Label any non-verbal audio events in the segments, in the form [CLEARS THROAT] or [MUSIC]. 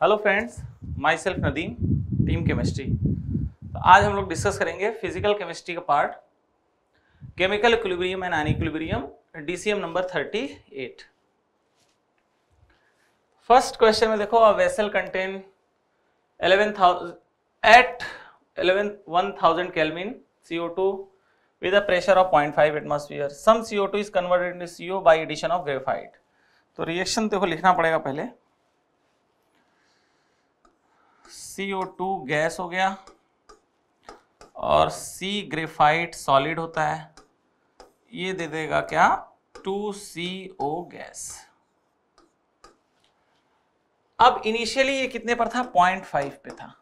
Hello friends myself Nadeem team chemistry तो आज हम लोग डिस्कस करेंगे फ़िज़िकल केमिस्ट्री का part chemical equilibrium and an equilibrium DCM number 38 first question में देखो a vessel contain 11000 at 11 1000 kelvin CO2 with a pressure of 0.5 atmosphere. Some CO2 is converted into CO by addition of graphite. तो reaction देखो लिखना पड़ेगा पहले. CO2 gas हो गया और C ग्रेफाइट सॉलिड होता है। ये दे देगा क्या? 2CO gas. अब इनिशियली ये कितने पर था? 0.5 पे था।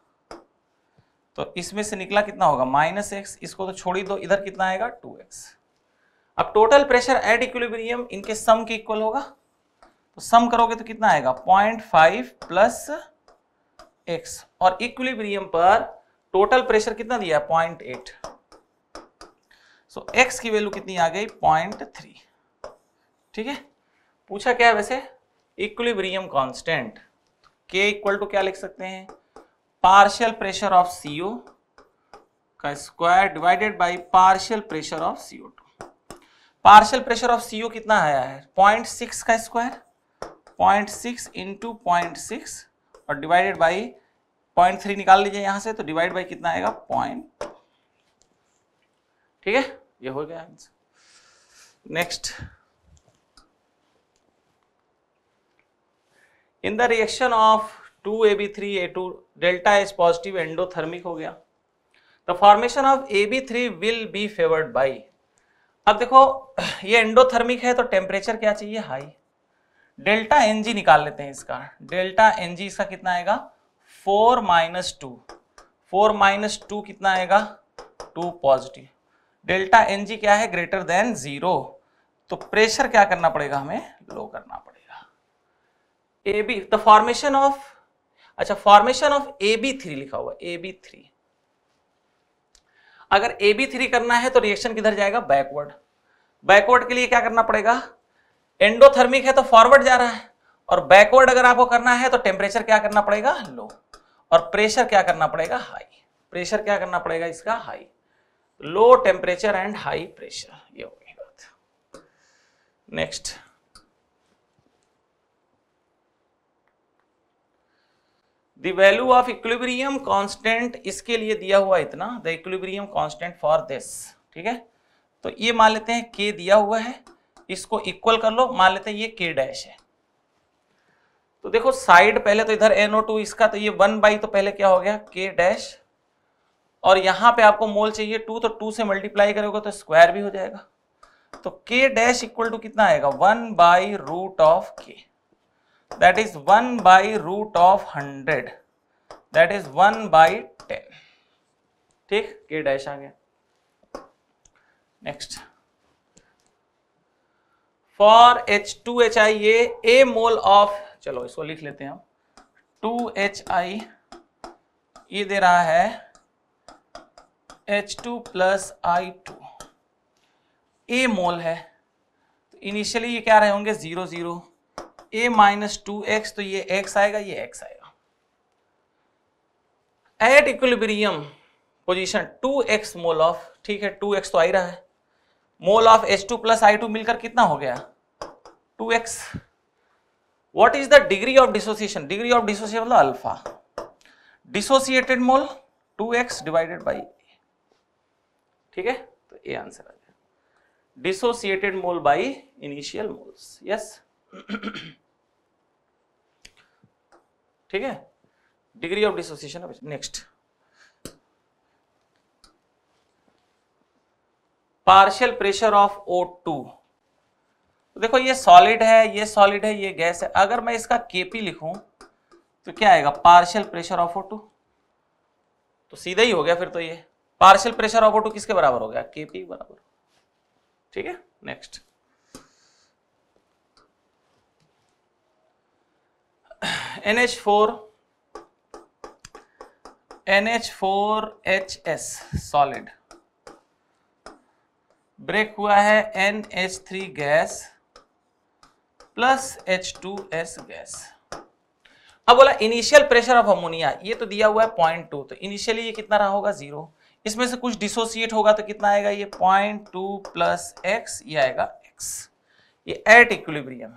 तो इसमें से निकला कितना होगा? माइनस एक्स इसको तो छोड़ ही दो, इधर कितना आएगा? 2x अब टोटल प्रेशर एट इक्विलिब्रियम इनके सम के इक्वल होगा। तो सम करोगे तो कितना आएगा? 0.5 प्लस एक्स और इक्विलिब्रियम पर टोटल प्रेशर कितना दिया? पॉइंट एट सो एक्स की वैल्यू कितनी आ गई? पॉइंट थ्री ठीक है? पूछा क्या है वैसे? इक्विलिब्रियम कांस्टेंट के इक्वल टू क्या लिख सकते हैं? पार्शियल प्रेशर ऑफ़ सीओ का square divided by partial pressure of CO two partial pressure of CO कितना आया है? पॉइंट सिक्स का square point six into point six और डिवाइडेड बाई पॉइंट थ्री निकाल लीजिए यहाँ से तो डिवाइड बाई कितना आएगा? पॉइंट ठीक है? ये हो गया answer next in the reaction of two A B three A two delta H positive endothermic हो गया. The formation of A B three will be favoured by अब देखो, ये एंडोथर्मिक है तो टेम्परेचर क्या चाहिए? हाई डेल्टा एन जी निकाल लेते हैं इसका। डेल्टा एन जी इसका कितना आएगा? Four minus two. Four minus two कितना आएगा? Two positive. Delta N G क्या है? Greater than zero. तो प्रेशर क्या करना पड़ेगा हमें? लो करना पड़ेगा। A B the formation of अच्छा formation of A B three लिखा हुआ ए बी थ्री अगर ए बी थ्री करना है तो रिएक्शन किधर जाएगा? बैकवर्ड बैकवर्ड के लिए क्या करना पड़ेगा? एंडोथर्मिक है तो फॉरवर्ड जा रहा है। और बैकवर्ड अगर आपको करना है तो टेम्परेचर क्या करना पड़ेगा? लो और प्रेशर क्या करना पड़ेगा? हाई प्रेशर क्या करना पड़ेगा इसका? High low temperature and high pressure ये हो गई बात। Next the value of equilibrium constant इसके लिए दिया हुआ इतना the equilibrium constant for this ठीक है? तो ये मान लेते हैं के दिया हुआ है। इसको इक्वल कर लो, मान लेते हैं ये के डैश है। तो देखो साइड पहले तो इधर एनओ टू इसका तो ये वन बाई तो पहले क्या हो गया? के डैश और यहाँ पे आपको मोल चाहिए टू तो टू से मल्टीप्लाई करोगे तो स्क्वायर भी हो जाएगा। तो के डैश इक्वल टू कितना आएगा? One by root of K that is one by root of hundred that is one by ten ठीक? के डैश आ गया। Next for H two H I, ये ए मोल ऑफ़, चलो इसको लिख लेते हैं हम। टू एच आई, ये दे रहा है H two plus I two. A mole है तो इनिशियली ये क्या रहे होंगे? Zero zero. A minus two X तो ये एक्स आएगा, ये एक्स आएगा। At equilibrium position two X mole of, ठीक है, टू एक्स तो आ ही रहा है। Mole of H two plus I two मिलकर कितना हो गया? Two X. What is the degree of dissociation degree of dissociation मतलब alpha dissociated mole two X divided by ठीक है? तो ये आंसर आ गया। Dissociated mole by initial moles yes ठीक है? Degree of dissociation next partial pressure of O two देखो, ये सॉलिड है, ये सॉलिड है, ये गैस है। अगर मैं इसका केपी लिखूं तो क्या आएगा? Partial pressure of O two तो सीधा ही हो गया फिर तो ये। Partial pressure of O two किसके बराबर हो गया? केपी बराबर। ठीक है? Next N H four N H four H S solid break हुआ है N H three gas plus H two S gas. अब बोला इनिशियल प्रेशर ऑफ़ अमोनिया ये तो दिया हुआ है पॉइंट टू तो इनिशियली ये कितना रहा होगा? ज़ीरो इसमें से कुछ डिसोसिएट होगा तो कितना आएगा? ये पॉइंट टू प्लस एक्स ये आएगा एक्स ये at equilibrium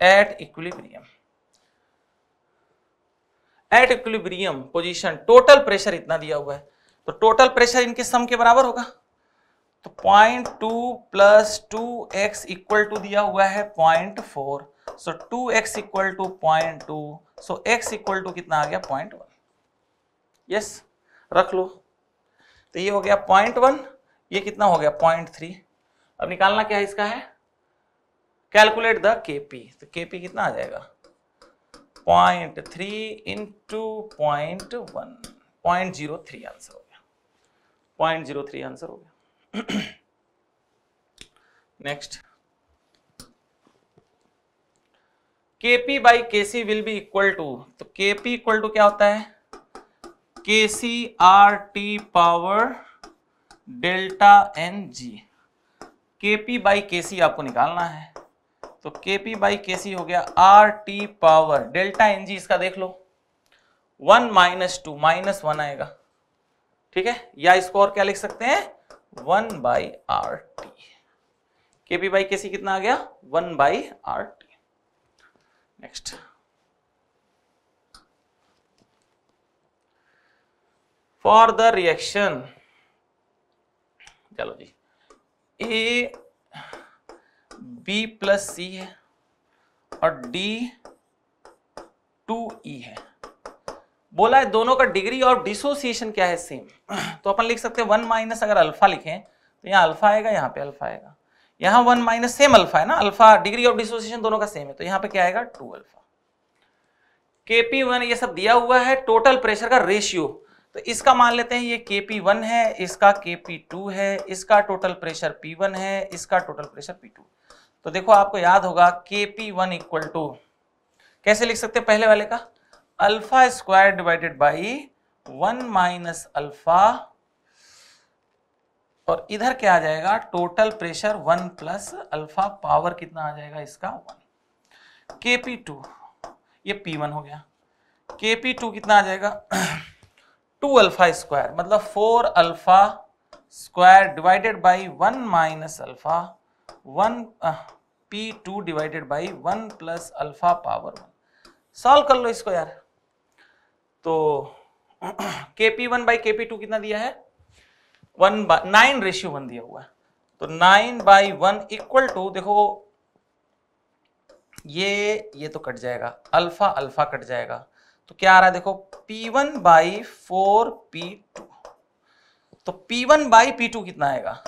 at equilibrium at equilibrium position total pressure इतना दिया हुआ है। तो टोटल प्रेशर इनके सम के बराबर होगा? तो point two plus two X equal to दिया हुआ है point four so two X equal to point two so X equal to कितना आ गया? पॉइंट वन यस रख लो। तो ये हो गया पॉइंट वन ये कितना हो गया? पॉइंट थ्री अब निकालना क्या है इसका है? कैलकुलेट द केपी तो केपी कितना आ जाएगा? Point three into point one point zero three answer हो गया। पॉइंट ज़ीरो थ्री आंसर हो गया। Next KP by K C will be equal to तो केपी इक्वल टू क्या होता है? K C R T power delta N G KP by K C आपको निकालना है। तो केपी बाई के सी हो गया R T power delta N G इसका देख लो। One minus two, minus one आएगा। ठीक है? या इसको और क्या लिख सकते हैं? One by R T. KP by K C कितना आ गया? One by R T. Next for the reaction चलो जी। ए बी प्लस सी है और डी टू ई है। बोला है दोनों का डिग्री और डिसोसिएशन क्या है सेम? [CLEARS THROAT] तो अपन लिख सकते हैं वन माइनस अगर अल्फ़ा लिखें तो यहाँ अल्फ़ा आएगा यहाँ पे अल्फ़ा आएगा। यहाँ वन माइनस सेम अल्फ़ा है ना अल्फ़ा डिग्री ऑफ़ डिसोसिएशन दोनों का सेम है तो यहाँ पे क्या आएगा? To alpha. केपी वन ये सब दिया हुआ है टोटल प्रेशर का रेशियो। तो इसका मान लेते हैं ये के पी वन है इसका के पी टू है इसका टोटल प्रेशर पी वन है इसका टोटल प्रेशर पी टू। तो देखो आपको याद होगा के पी वन इक्वल टू कैसे लिख सकते हैं पहले वाले का? Alpha square divided by one minus alpha और इधर क्या आ जाएगा? Total pressure one plus alpha power कितना आ जाएगा इसका? वन के पी टू ये पी वन हो गया। के पी टू कितना आ जाएगा? टू अल्फ़ा स्क्वायर मतलब four alpha square divided by one minus alpha one P two divided by one plus alpha power one solve कर लो इसको यार। तो के पी वन बाई के पी टू कितना दिया है? One by nine ratio one दिया हुआ है। तो nine by one equal to देखो ये ये तो कट जाएगा। अल्फ़ा अल्फ़ा कट जाएगा। तो क्या आ रहा है? देखो P1 one by four P two तो P1 one by P two कितना आएगा?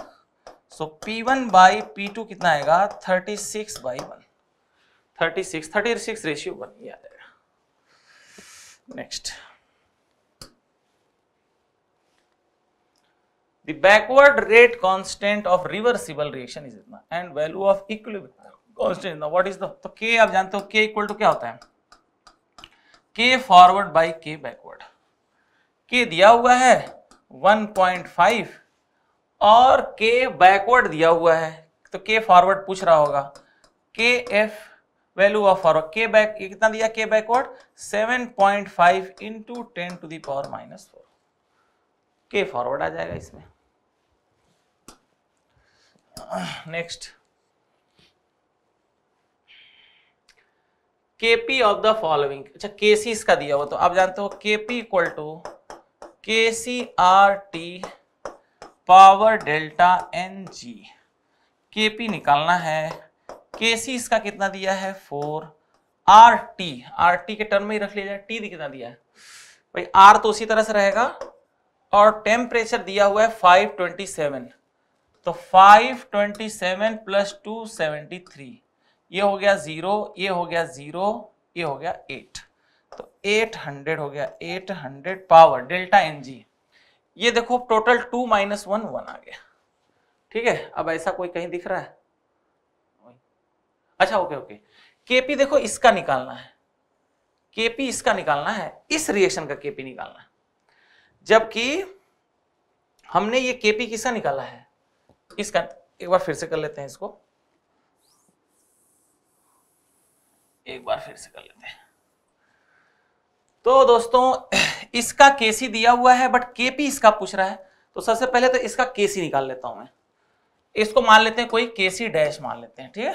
So so, P1 one by P two कितना आएगा? 36 six by one thirty six thirty six ratio one ये आ जाएगा next the backward rate constant of reversible reaction is इतना, and value of equilibrium constant इतना। What is the तो k आप जानते हो, k इक्वल टू क्या होता है? K forward by k backward k दिया हुआ है 1.5 और k बैकवर्ड दिया हुआ है। तो k फॉरवर्ड पूछ रहा होगा। K f value of forward k back ये कितना दिया? K backward 7.5 point five into ten to the power minus four K forward आ जाएगा इसमें। Next KP of the following अच्छा केसी इसका दिया हुआ तो आप जानते हो KP equal to K C R T power delta N G KP निकालना है। केसी इसका कितना दिया है? Four R T R T के टर्म में ही रख लिया जाए। टी कितना दिया है? भाई आर तो उसी तरह से रहेगा। और टेम्परेचर दिया हुआ है 527 तो 527 प्लस टू ये हो गया ज़ीरो ये हो गया ज़ीरो ये हो गया एट तो 800 हो गया 800 पावर डेल्टा एन जी ये देखो total two minus one one आ गया। ठीक है? अब ऐसा कोई कहीं दिख रहा है? अच्छा ओके ओके केपी देखो इसका निकालना है। केपी इसका निकालना है, इस रिएक्शन का केपी निकालना है। जबकि हमने ये केपी किसका निकाला है? इसका एक बार फिर से कर लेते हैं इसको। एक बार फिर से कर लेते हैं। तो दोस्तों, इसका केसी दिया हुआ है बट केपी इसका पूछ रहा है। तो सबसे पहले तो इसका केसी निकाल लेता हूँ मैं। इसको मान लेते हैं कोई, केसी डैश मान लेते हैं, ठीक है?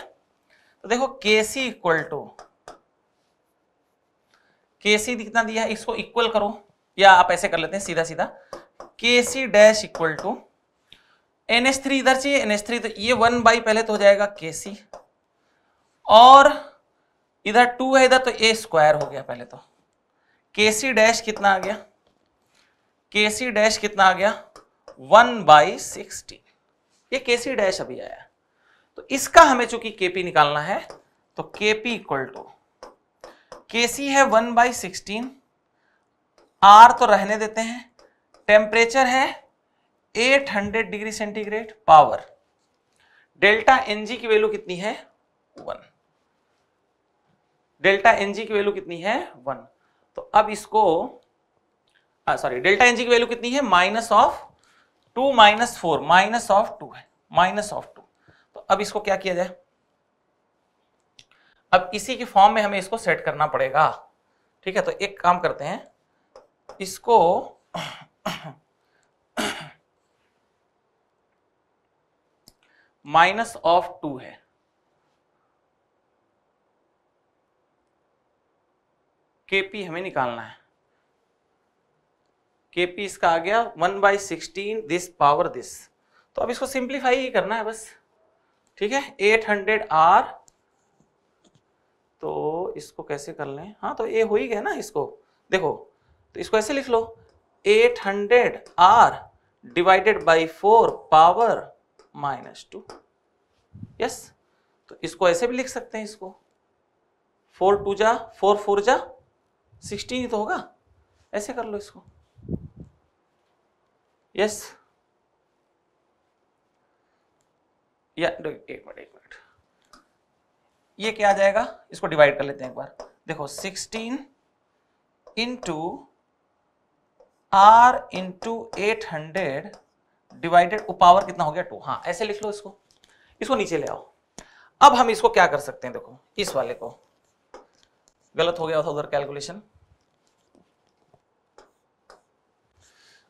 तो देखो, केसी इक्वल टू, केसी कितना दिया है? इसको इक्वल करो, या आप ऐसे कर लेते हैं सीधा सीधा KC dash equal to N S three इधर चाहिए, एन एस थ्री तो ये वन बाई पहले तो हो जाएगा के सी। और इधर टू है, इधर तो ए स्क्वायर हो गया पहले तो। के सी डैश कितना आ गया? के सी डैश कितना आ गया? One by sixty. ये के सी डैश अभी आया तो इसका हमें चूँकि के पी निकालना है तो K P equal to, K सी है वन बाई सिक्सटीन। आर तो रहने देते हैं। टेम्परेचर है 800 degree centigrade power. Delta NG की वैल्यू कितनी है? वन। डेल्टा एनजी की वैल्यू कितनी है? वन। तो अब इसको सॉरी डेल्टा एनजी की वैल्यू कितनी है? Minus of two minus four. Minus of two है। Minus of two. तो अब इसको क्या किया जाए? अब इसी के फॉर्म में हमें इसको सेट करना पड़ेगा। ठीक है? तो एक काम करते हैं। इसको [CLEARS THROAT] माइनस ऑफ़ टू है। केपी हमें निकालना है। केपी इसका आ गया one by sixteen this power this. तो अब इसको सिंप्लीफाई ही करना है बस। ठीक है? Eight hundred R. तो इसको कैसे कर लें? हाँ तो ए हो ही गया ना इसको। देखो तो इसको ऐसे लिख लो। Eight hundred R divided by four power minus two. Yes? तो इसको ऐसे भी लिख सकते हैं इसको। फोर टू जा, फोर फोर जा, सिक्सटीन ही तो होगा। ऐसे कर लो इसको। यस? या, एक मिनट एक मिनट ये क्या आ जाएगा? इसको डिवाइड कर लेते हैं एक बार। देखो, sixteen into R into eight hundred divided power कितना हो गया? टू हाँ ऐसे लिख लो इसको। इसको नीचे ले आओ। अब हम इसको क्या कर सकते हैं, देखो, इस वाले को। गलत हो गया था उधर कैलकुलेशन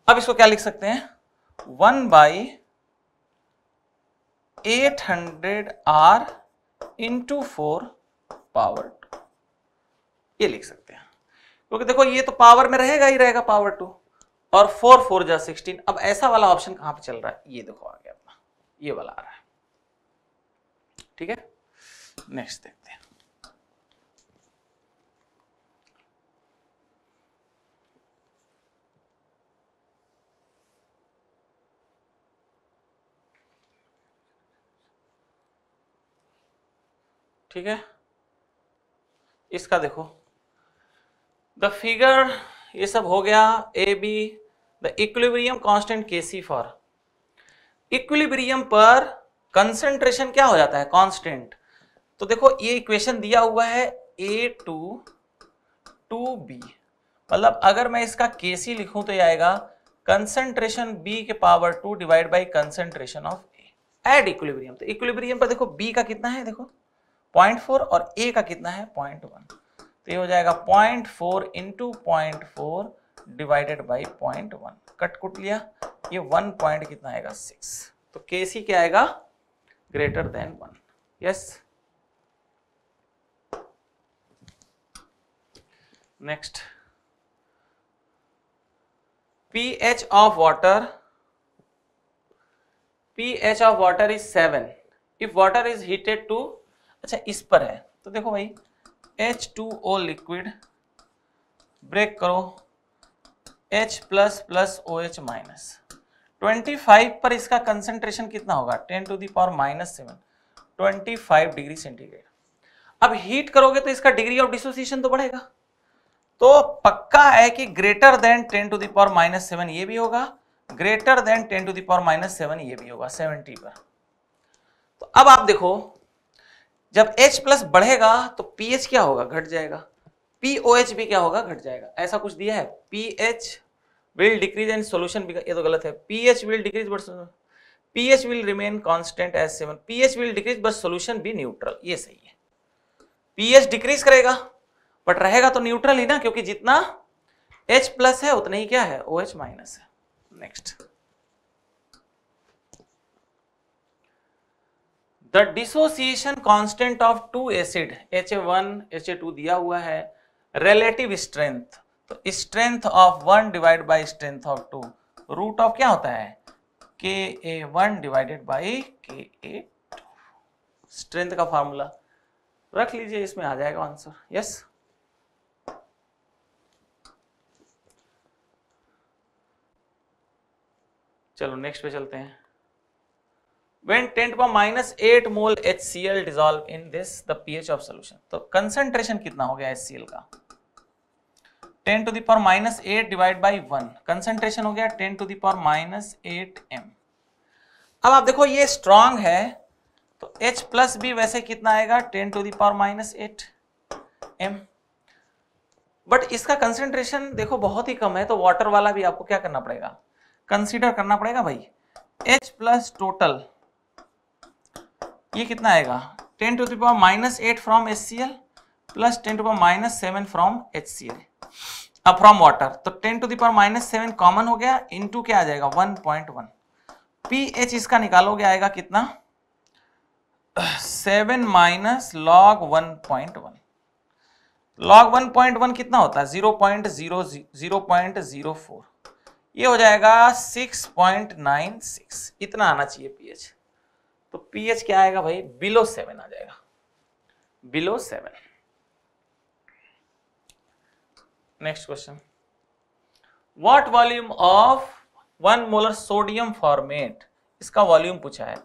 अब इसको क्या लिख सकते हैं? One by eight hundred R into four power two ये लिख सकते हैं। क्योंकि देखो, ये तो पावर में रहेगा ही रहेगा पावर टू और फोर फोर जा सिक्सटीन। अब ऐसा वाला ऑप्शन कहाँ पे चल रहा है? ये देखो आ गया अपना। ये वाला आ रहा है। ठीक है? नेक्स्ट देखते हैं। ठीक है? इसका देखो। द फिगर ये सब हो गया ए B equilibrium constant K C for equilibrium पर कंसेंट्रेशन क्या हो जाता है? कांस्टेंट तो देखो, ये इक्वेशन दिया हुआ है ए टू टू बी मतलब अगर मैं इसका के सी लिखूं तो ये आएगा कंसेंट्रेशन बी के power to divide by concentration of A at equilibrium तो इक्विलिब्रियम पर देखो बी का कितना है? देखो पॉइंट फोर और ए का कितना है? पॉइंट वन तो ये हो जाएगा point four into point four divided by point one cut कुट लिया। ये वन पॉइंट कितना आएगा? सिक्स तो के सी क्या आएगा? Greater than one yes next pH of water pH of water is 7 if water is heated to अच्छा इस पर है। तो देखो भाई H2O लिक्विड ब्रेक करो। H plus plus O H minus twenty five पर इसका कंसेंट्रेशन कितना होगा? Ten to the power minus seven twenty five degree centigrade अब हीट करोगे तो इसका डिग्री ऑफ़ डिसोसिएशन तो बढ़ेगा। तो पक्का है कि greater than ten to the power minus seven ये भी होगा। Greater than ten to the power minus seven ये भी होगा सेवेंटी पर। तो अब आप देखो, जब H प्लस बढ़ेगा तो पीएच क्या होगा? घट जाएगा। पीओएच भी क्या होगा? घट जाएगा। ऐसा कुछ दिया है? PH will decrease and solution ये तो गलत है। PH will decrease but pH will remain constant as seven pH will decrease but solution भी न्यूट्रल ये सही है। पीएच डिक्रीज करेगा बट रहेगा तो न्यूट्रल ही ना, क्योंकि जितना एच प्लस है, उतना ही क्या है? ओ एच माइनस है। Next the dissociation constant of two acid H A one H A two दिया हुआ है। रिलेटिव स्ट्रेंथ तो strength of one divide by strength of two root of क्या होता है? के ए वन डिवाइडेड बाई के ए स्ट्रेंथ का फॉर्मूला रख लीजिए, इसमें आ जाएगा आंसर यस चलो नेक्स्ट पे चलते हैं. When 10 to the minus 8 mole HCl dissolve in this, the pH of solution. तो concentration कितना हो गया HCl का? 10 to power minus 8 divide by one. Concentration हो गया 10 to the power minus 8 m अब आप देखो, ये strong है तो H प्लस भी वैसे कितना आएगा? 10 to the power minus 8 m but इसका कंसेंट्रेशन देखो बहुत ही कम है तो वाटर वाला भी आपको क्या करना पड़ेगा? कंसीडर करना पड़ेगा भाई। H प्लस टोटल ये कितना आएगा? Ten to the power minus eight from H C L plus ten to power minus seven from H C L अब फ्रॉम वाटर तो ten to the power minus seven common हो गया into क्या आ जाएगा? One point one P H इसका निकालोगे आएगा कितना? Seven minus log one point one log one point one कितना होता है? Zero point zero zero point zero four ये हो जाएगा सिक्स पॉइंट नाइन सिक्स इतना आना चाहिए पीएच तो पीएच क्या आएगा भाई? बिलो सेवन आ जाएगा. Below seven next question what volume of one molar sodium formate इसका वॉल्यूम पूछा है।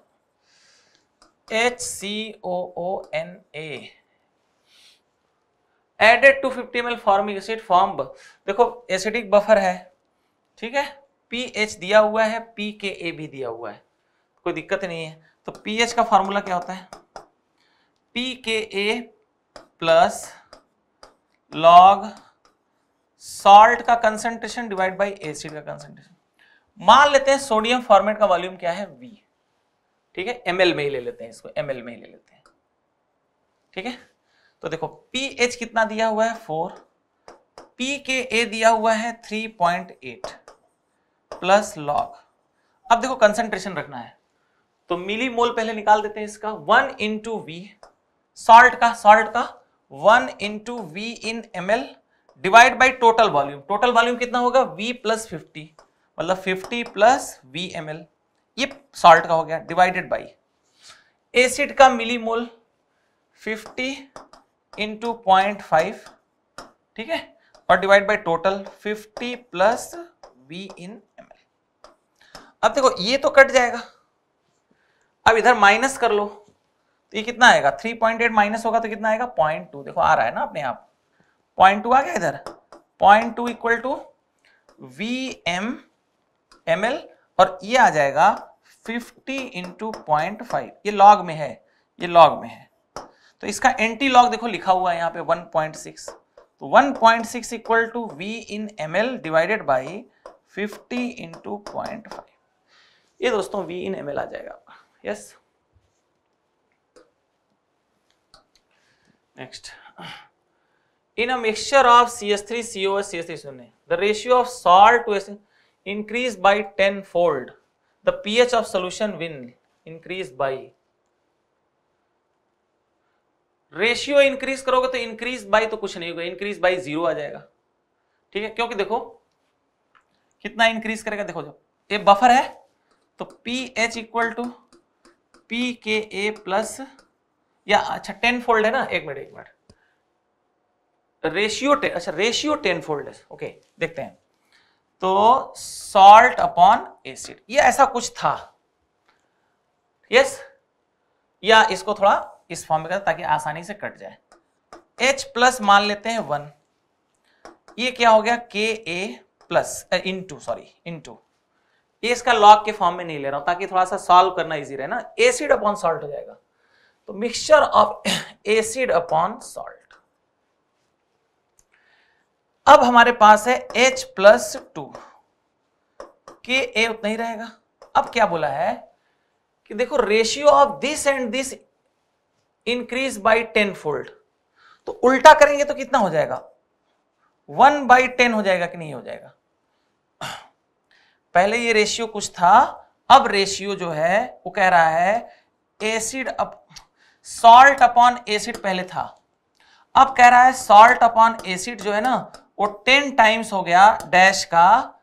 H C O O N A added to fifty M L formic acid form देखो एसिडिक बफर है, ठीक है? पी एच दिया हुआ है पी के ए भी दिया हुआ है। कोई दिक्कत नहीं है। तो पी एच का फॉर्मूला क्या होता है? P K A plus log salt का कंसेंट्रेशन डिवाइड बाय एसिड का कंसेंट्रेशन मान लेते हैं सोडियम फॉर्मेट का वॉल्यूम क्या है? वी ठीक है? एमएल में ही ले लेते हैं इसको एमएल में ही ले लेते हैं। ठीक है? तो देखो पी एच कितना दिया हुआ है? फोर पी के ए दिया हुआ है three point eight plus log अब देखो कंसेंट्रेशन रखना है। तो मिली मोल पहले निकाल देते हैं इसका। वन इंटू वी सॉल्ट का सॉल्ट का one into V in M L divide by total volume total volume कितना होगा? वी प्लस फिफ्टी मतलब fifty plus V M L ये सॉल्ट का हो गया. डिवाइडेड बाई एसिड का milli mole fifty into point five ठीक है? और divide by total fifty plus V in M L अब देखो, ये तो कट जाएगा. अब इधर माइनस कर लो. तो ये कितना आएगा? थ्री पॉइंट एट माइनस होगा तो कितना आएगा? पॉइंट टू देखो, आ रहा है ना अपने आप? पॉइंट टू आ गया इधर? Point two equal to V M M L और ये आ जाएगा फिफ्टी इंटू पॉइंट फाइव। ये लॉग में है, ये लॉग में है। तो इसका एंटी लॉग देखो लिखा हुआ है यहाँ पे 1.6 तो 1.6 equal to V in M L divided by fifty into point five. ये दोस्तों वी इन एम एल आ जाएगा। आपका yes? Next in a mixture of cs3 COS cs3 sunne the ratio of salt to acid increase by 10 fold the pH of solution will increase by ratio increase करोगे तो increase by तो कुछ नहीं होगा। Increase by zero आ जाएगा। ठीक है? क्योंकि देखो, कितना इंक्रीज करेगा? देखो जो ये बफर है तो P H equal to P K A plus या अच्छा टेन फोल्ड है ना? एक मिनट एक मिनट। रेशियो टेन अच्छा रेशियो टेन फोल्ड ओके देखते हैं। तो सॉल्ट अपॉन एसिड ये ऐसा कुछ था। यस या इसको थोड़ा इस फॉर्म में कर ताकि आसानी से कट जाए। H प्लस मान लेते हैं वन ये क्या हो गया? K A plus in two sorry in two ये इसका लॉग के फॉर्म में नहीं ले रहा हूँ, ताकि थोड़ा सा सॉल्व करना इजी रहे ना। एसिड अपॉन सॉल्ट हो जाएगा। तो mixture of acid upon salt अब हमारे पास है H प्लस टू के ए उतना ही रहेगा। अब क्या बोला है? कि देखो ratio of this and this increase by ten fold तो उल्टा करेंगे तो कितना हो जाएगा? वन बाई टेन हो जाएगा कि नहीं हो जाएगा? पहले ये रेशियो कुछ था। अब रेशियो जो है, वो कह रहा है acid up salt upon acid पहले था। अब कह रहा है सॉल्ट अपॉन एसिड जो है ना वो टेन टाइम्स हो गया डैश का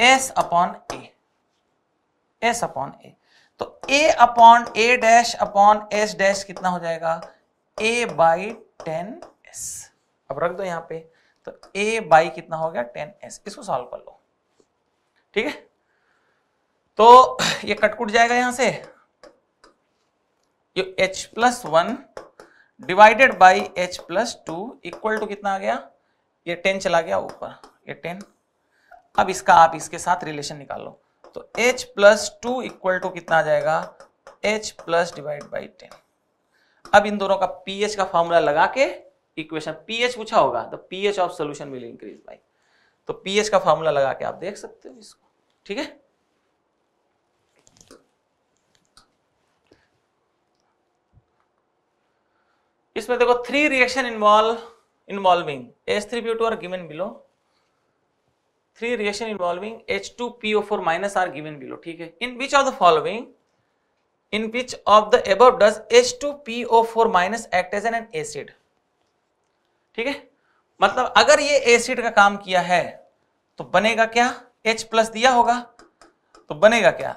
S upon A S upon A तो A upon A dash upon S dash कितना हो जाएगा? ए बाई टेन एस अब रख दो यहाँ पे। तो ए बाई कितना हो गया? टेन एस इसको सॉल्व कर लो। ठीक है? तो ये कटकुट जाएगा यहाँ से। ये H plus one divided by H plus two equal to कितना आ गया? ये टेन चला गया ऊपर, ये टेन अब इसका आप इसके साथ रिलेशन निकाल लो। तो h plus two equal to कितना आ जाएगा? h plus divide by ten अब इन दोनों का pH का फॉर्मूला लगा के इक्वेशन pH पूछा होगा the pH of solution will increase by तो pH का फॉर्मूला लगा के आप देख सकते हो इसको, ठीक है? इसमें देखो three reaction involve given below three reaction involving H two PO four minus R given below ठीक है? The following in which of the above does H two PO four minus act as an acid ठीक है? मतलब अगर ये acid का काम किया है तो बनेगा क्या? H प्लस दिया होगा। तो बनेगा क्या?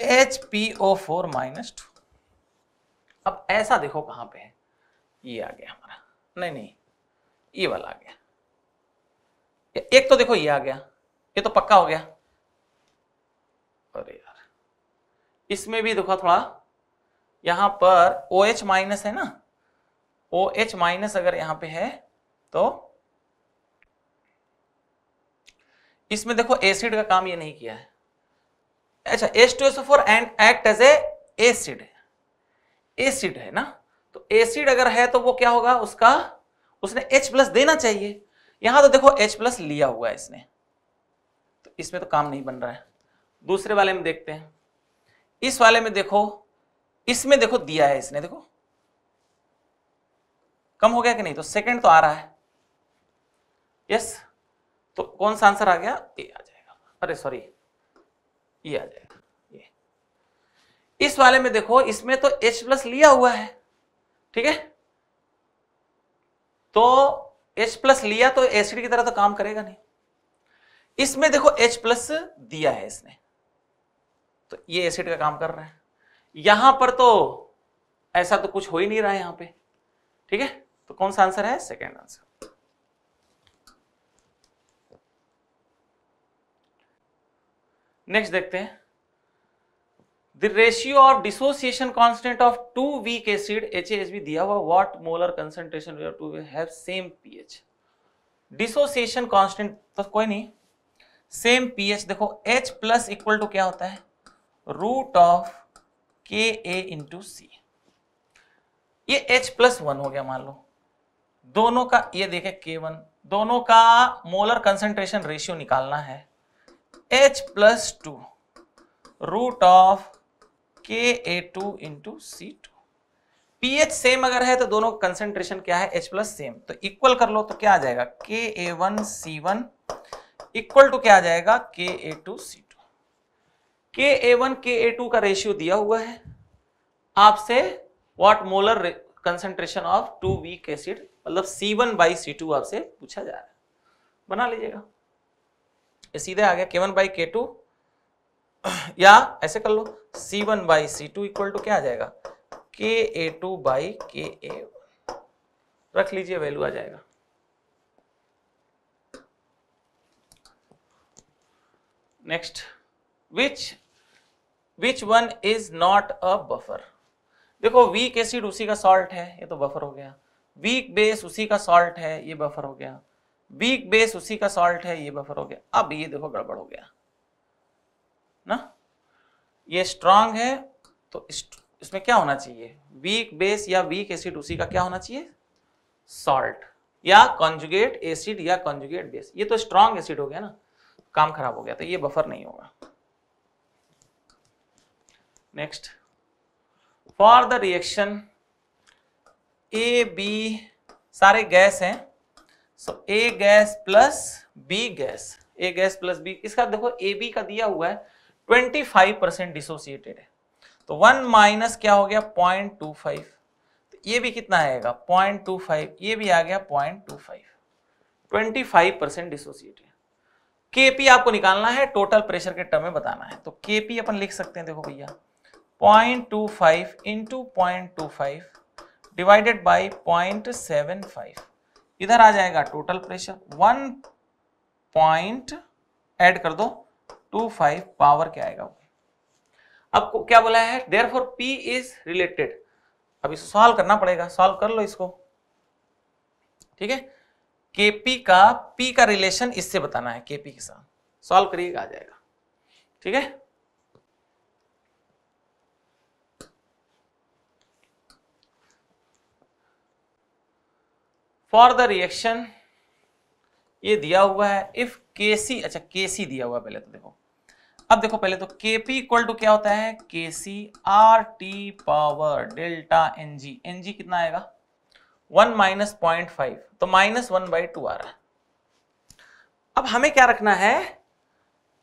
H P O four minus two अब ऐसा देखो कहाँ पे है। ये आ गया हमारा। नहीं नहीं। ये वाला आ गया। एक तो देखो ये आ गया। ये तो पक्का हो गया। अरे यार। इसमें भी देखो थोड़ा, यहाँ पर ओ OH माइनस है ना? ओ OH माइनस अगर यहाँ पे है तो इसमें देखो एसिड का काम ये नहीं किया है। अच्छा S two S four and act as acid acid है। ना? तो एसिड अगर है तो वो क्या होगा? उसका उसने H प्लस देना चाहिए। यहाँ तो देखो H प्लस लिया हुआ है इसने। तो इसमें तो काम नहीं बन रहा है। दूसरे वाले में देखते हैं। इस वाले में देखो, इसमें देखो दिया है इसने, देखो। कम हो गया कि नहीं? तो सेकंड तो आ रहा है। यस तो कौन सा आंसर आ गया? ए आ जाएगा। अरे सॉरी ये आ जाएगा। ये। इस वाले में देखो, इसमें तो H प्लस लिया हुआ है। ठीक है? तो H प्लस लिया तो एसिड की तरह तो काम करेगा नहीं। इसमें देखो H प्लस दिया है इसने। तो ये एसिड का काम कर रहा है। यहाँ पर तो ऐसा तो कुछ हो ही नहीं रहा है यहाँ पे। ठीक है? तो कौन सा आंसर है? सेकेंड आंसर नेक्स्ट देखते हैं। The ratio of dissociation constant of two weak acid H भी दिया हुआ what molar concentration to have same pH dissociation constant तो कोई नहीं सेम पीएच देखो, H प्लस इक्वल टू क्या होता है? Root of K A into सी ये H प्लस वन हो गया, मान लो। दोनों का, ये देखे के वन दोनों का मोलर कंसेंट्रेशन रेशियो निकालना है। H plus to root of K A two into C two pH same अगर है तो दोनों कंसेंट्रेशन क्या है? एच प्लस सेम तो इक्वल कर लो तो क्या आ जाएगा? K A one C one equal to क्या आ जाएगा? K A to C to K A one K A to का रेशियो दिया हुआ है। आपसे what molar concentration of two weak acid मतलब C one by C two आपसे पूछा जा रहा है। बना लीजिएगा। सीधे आ गया के वन बाई के टू या ऐसे कर लो। C one by C two equal to क्या आ जाएगा? के ए टू बाई के ए रख लीजिए वैल्यू आ जाएगा। Next which which one is not a buffer देखो वीक एसिड उसी का सॉल्ट है, ये तो बफर हो गया। वीक बेस उसी का सॉल्ट है, ये बफर हो गया। वीक बेस उसी का सॉल्ट है, ये बफर हो गया। अब ये देखो, गड़बड़ हो गया। ना? ये स्ट्रांग है तो इसमें क्या होना चाहिए? वीक बेस या वीक एसिड उसी का क्या होना चाहिए? सॉल्ट या कॉन्जुगेट एसिड या कॉन्जुगेट बेस ये तो स्ट्रांग एसिड हो गया ना। काम खराब हो गया तो ये बफर नहीं होगा। Next for the reaction A B सारे गैस हैं। So A gas plus B gas A gas plus B इसका देखो ए बी का दिया हुआ है। 25 परसेंट डिसोसिएटेड है। तो वन माइनस क्या हो गया? पॉइंट टू फाइव ये भी कितना आएगा? पॉइंट टू फाइव ये भी आ गया point two five twenty five percent dissociated KP आपको निकालना है टोटल प्रेशर के टर्म में बताना है। तो केपी अपन लिख सकते हैं, देखो भैया। Point two five into point two five divided by point seven five इधर आ जाएगा total pressure one point add कर दो। टू फाइव पावर क्या आएगा अब क्या बोला है? Therefore P is related अब इसको सॉल्व करना पड़ेगा। सॉल्व कर लो इसको। ठीक है? केपी का पी का रिलेशन इससे बताना है केपी के साथ। सॉल्व करिएगा, आ जाएगा। ठीक है? फॉर द रिएक्शन ये दिया हुआ है। इफ़ के सी अच्छा के सी दिया हुआ पहले तो देखो। अब देखो पहले तो के पी इक्वल टू क्या होता है? K C R T power delta N G N G कितना आएगा? One minus point five. तो माइनस वन बाई टू आ रहा है। अब हमें क्या रखना है?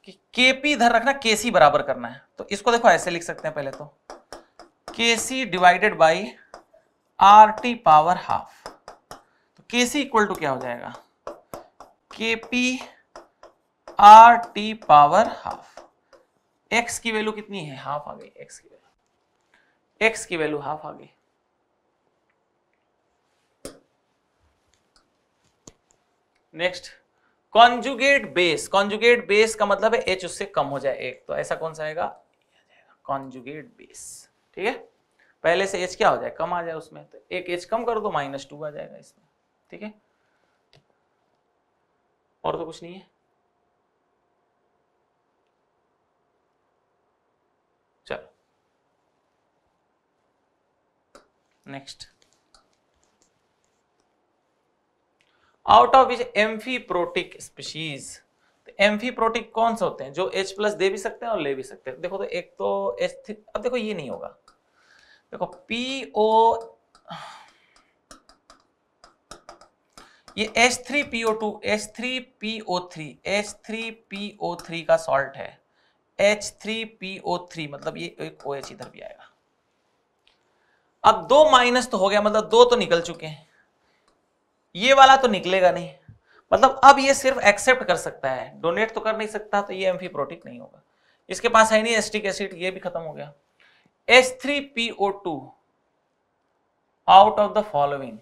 कि के पी इधर रखना के सी बराबर करना है। तो इसको देखो, ऐसे लिख सकते हैं पहले तो। K C divided by R T power half तो के सी इक्वल टू क्या हो जाएगा? K P R T power half X की वैल्यू कितनी है? हाफ़ आ गई एक्स की वैल्यू एक्स की वैल्यू हाफ़ आ गई। Next conjugate base conjugate base का मतलब है एच उससे कम हो जाए एक। तो ऐसा कौन सा आएगा? कॉन्जुगेट बेस ठीक है? पहले से एच क्या हो जाए? कम आ जाए उसमें। तो एक एच कम कर दो माइनस टू आ जाएगा इसमें। ठीक है? और तो कुछ नहीं है चलो next out of which amphiprotic species amphiprotic कौन से होते हैं? जो H प्लस दे भी सकते हैं और ले भी सकते हैं। देखो तो एक तो H अब देखो ये नहीं होगा। देखो पी ओ ये H3PO2 H3PO3 H3PO3 का सॉल्ट है। H3PO3 मतलब ये एक OH इधर भी आएगा। अब दो माइनस तो हो गया मतलब दो तो निकल चुके हैं। ये वाला तो निकलेगा नहीं। मतलब अब ये सिर्फ़ एक्सेप्ट कर सकता है। डोनेट तो कर नहीं सकता तो ये एम्फीप्रोटिक नहीं होगा। इसके पास है नहीं एस्टिक एसिड ये भी खत्म हो गया। H3PO2 out of the following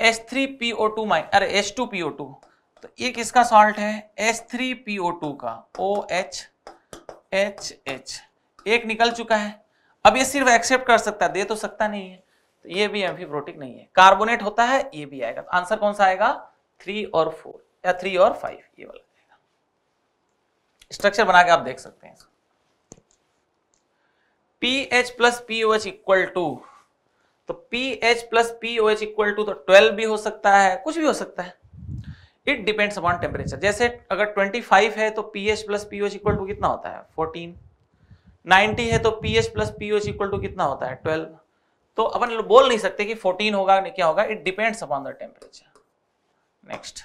H3PO2 mine अरे H2PO2 तो ये किसका सॉल्ट है? H3PO2 का। OH HH एक निकल चुका है। अब ये सिर्फ़ एक्सेप्ट कर सकता है, दे तो सकता नहीं है। तो ये भी एम्फीप्रोटिक नहीं है। कार्बोनेट होता है, ये भी आएगा। तो आंसर कौन सा आएगा? थ्री और फोर या थ्री और फाइव ये वाला स्ट्रक्चर बना के आप देख सकते हैं P H plus P O H equal to तो P H plus P O H equal to तो ट्वेल्व भी हो सकता है, कुछ भी हो सकता है। इट डिपेंड्स अपॉन टेम्परेचर जैसे अगर 25 है तो P H plus P O H equal to कितना होता है? 14 90 है तो P H plus P H equal to कितना होता है? 12 तो अपन बोल नहीं सकते कि 14 होगा क्या होगा it depends upon the temperature next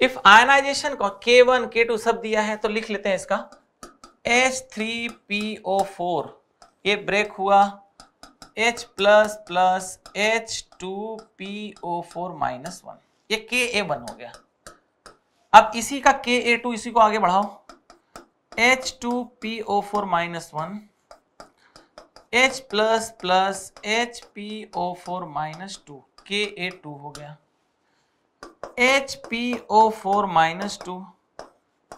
if ionization को K1, K2 सब दिया है तो लिख लेते हैं इसका। H3PO4 ये ब्रेक हुआ। H plus plus H two P O four minus one ये के ए वन हो गया। अब इसी का के ए टू इसी को आगे बढ़ाओ। H two P O four minus one H plus plus H P O four minus two K A two हो गया। H P O four minus two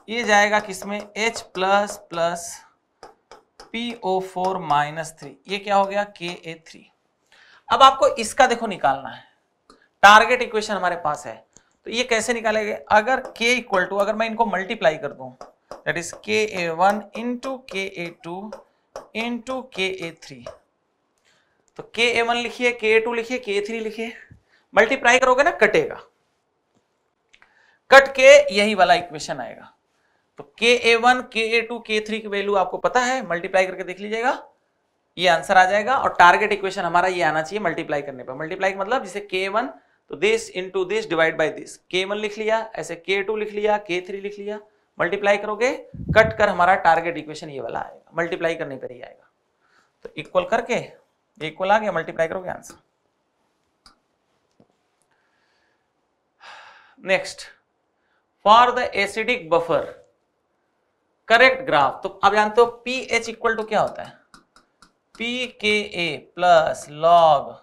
ये जाएगा किसमें? H plus plus P O four minus three ये क्या हो गया? K ए three अब आपको इसका देखो निकालना है। टारगेट इक्वेशन हमारे पास है। तो ये कैसे निकालेंगे अगर k इक्वल टू अगर मैं इनको मल्टीप्लाई कर दूँ दैट इज़ के ए वन इंटू के ए टू इंटू के ए थ्री तो के ए वन लिखिए के ए टू लिखिए के ए थ्री लिखिए मल्टीप्लाई करोगे ना कटेगा कट के यही वाला इक्वेशन आएगा तो K A one K A two K three की वैल्यू आपको पता है मल्टीप्लाई करके देख लीजिएगा ये आंसर आ जाएगा और टारगेट इक्वेशन हमारा ये आना चाहिए मल्टीप्लाई करने पर मल्टीप्लाई मतलब जिसे के वन तो this into this divide by this K one लिख लिया, ऐसे के टू लिख लिया के थ्री लिख लिया. मल्टीप्लाई करोगे कट कर हमारा टारगेट इक्वेशन ये वाला आएगा. मल्टीप्लाई करने पर ही आएगा. तो इक्वल करके इक्वल आ गया मल्टीप्लाई करोगे answer next for the acidic buffer correct graph तो आप जानते हो पी एच इक्वल टू क्या होता है? P K A plus log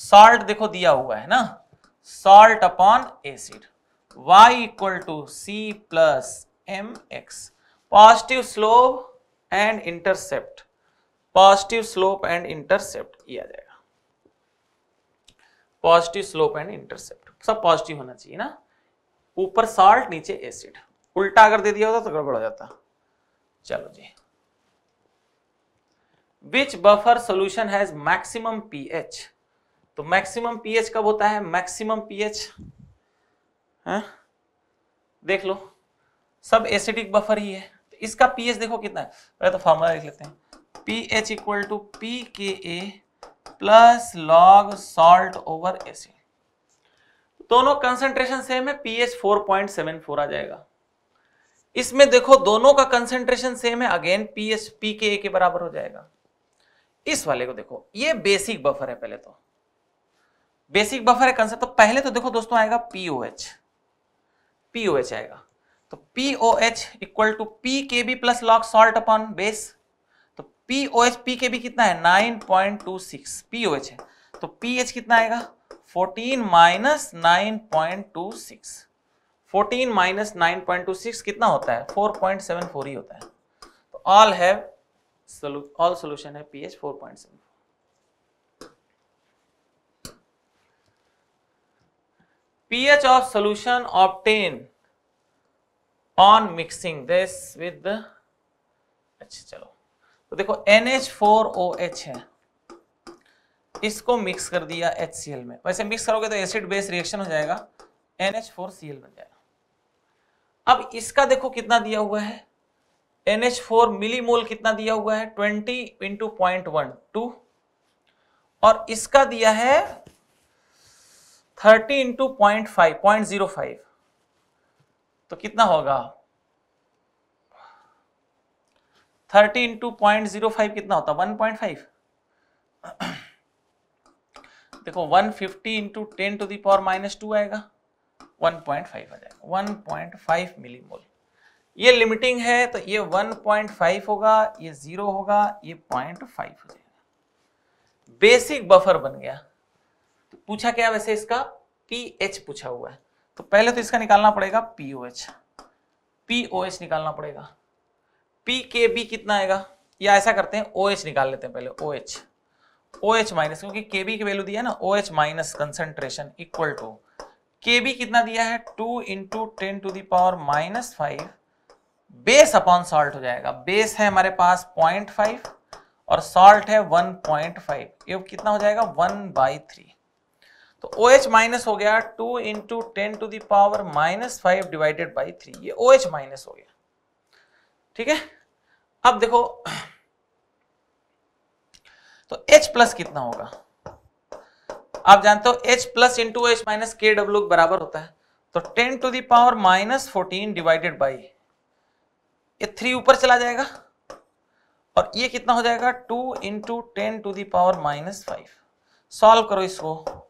salt देखो दिया हुआ है ना? Salt upon acid y equal to C plus M X positive slope and intercept positive slope and intercept ये आ जाएगा. पॉजिटिव स्लोप एंड इंटरसेप्ट सब पॉजिटिव होना चाहिए ना? ऊपर सॉल्ट नीचे एसिड उल्टा अगर दे दिया होता तो गड़बड़ हो जाता। चलो जी. Which buffer solution has maximum pH तो मैक्सिमम पीएच कब होता है? मैक्सिमम पीएच है? देख लो। सब एसिडिक बफर ही है। तो इसका पीएच देखो कितना है। पहले तो फॉर्मूला लिख लेते हैं। P H equal to P K A plus log salt over acid दोनों कंसेंट्रेशन सेम है पीएच 4.74 आ जाएगा। इसमें देखो, दोनों का कंसेंट्रेशन सेम है again pH P K A के बराबर हो जाएगा। इस वाले को देखो, ये बेसिक बफर है पहले तो। बेसिक बफर है कंसेप्ट तो पहले तो देखो दोस्तों आएगा पीओएच पीओएच आएगा। तो pOH equal to P K B plus log salt upon base तो पीओएच पी के बी कितना है? 9.26 पीओएच है। तो पीएच कितना आएगा? 14 minus nine point two six fourteen minus nine point two six कितना होता है? फोर पॉइंट सेवन फोर ही होता है। तो ऑल हैव ऑल सोल्यूशन है pH four point seven pH of solution obtained on mixing this with the अच्छा चलो। तो देखो NH4OH है। इसको मिक्स कर दिया HCl में। वैसे मिक्स करोगे तो एसिड बेस रिएक्शन हो जाएगा। NH4Cl बन जाएगा। अब इसका देखो कितना दिया हुआ है। NH4 मिलीमोल कितना दिया हुआ है? 20 इंटू पॉइंट वन टू और इसका दिया है 30 into point five, point zero five. तो कितना होगा? 30 इंटू पॉइंट ज़ीरो फाइव कितना होता? है 1.5 देखो, one fifty into ten to the power minus two आएगा 1.5 आ जाएगा 1.5 मिलीमोल। ये लिमिटिंग है तो ये 1.5 होगा, ये ज़ीरो होगा, ये 0.5 हो जाएगा। बेसिक बफर बन गया। पूछा क्या वैसे इसका? पीएच पूछा हुआ है। तो पहले तो इसका निकालना पड़ेगा पीओएच पीओएच निकालना पड़ेगा। पी के बी कितना आएगा? या ऐसा करते हैं, ओ OH निकाल लेते हैं पहले, O H. O H minus, क्योंकि के बी की वैल्यू दिया ना, O H minus concentration equal to. K B कितना दिया है? Two into ten to the power minus five. Base upon salt हो जाएगा। बेस है हमारे पास पॉइंट फाइव और सॉल्ट है वन पॉइंट फाइव। ये कितना हो जाएगा? One by three. तो ओ OH माइनस हो गया two into ten to the power minus five divided by three ये ओ OH माइनस हो गया। ठीक है? अब देखो तो H प्लस कितना होगा? आप जानते हो H plus into H minus K W बराबर होता है। तो ten to the power minus fourteen divided by ये थ्री ऊपर चला जाएगा। और ये कितना हो जाएगा? Two into ten to the power minus five solve करो इसको।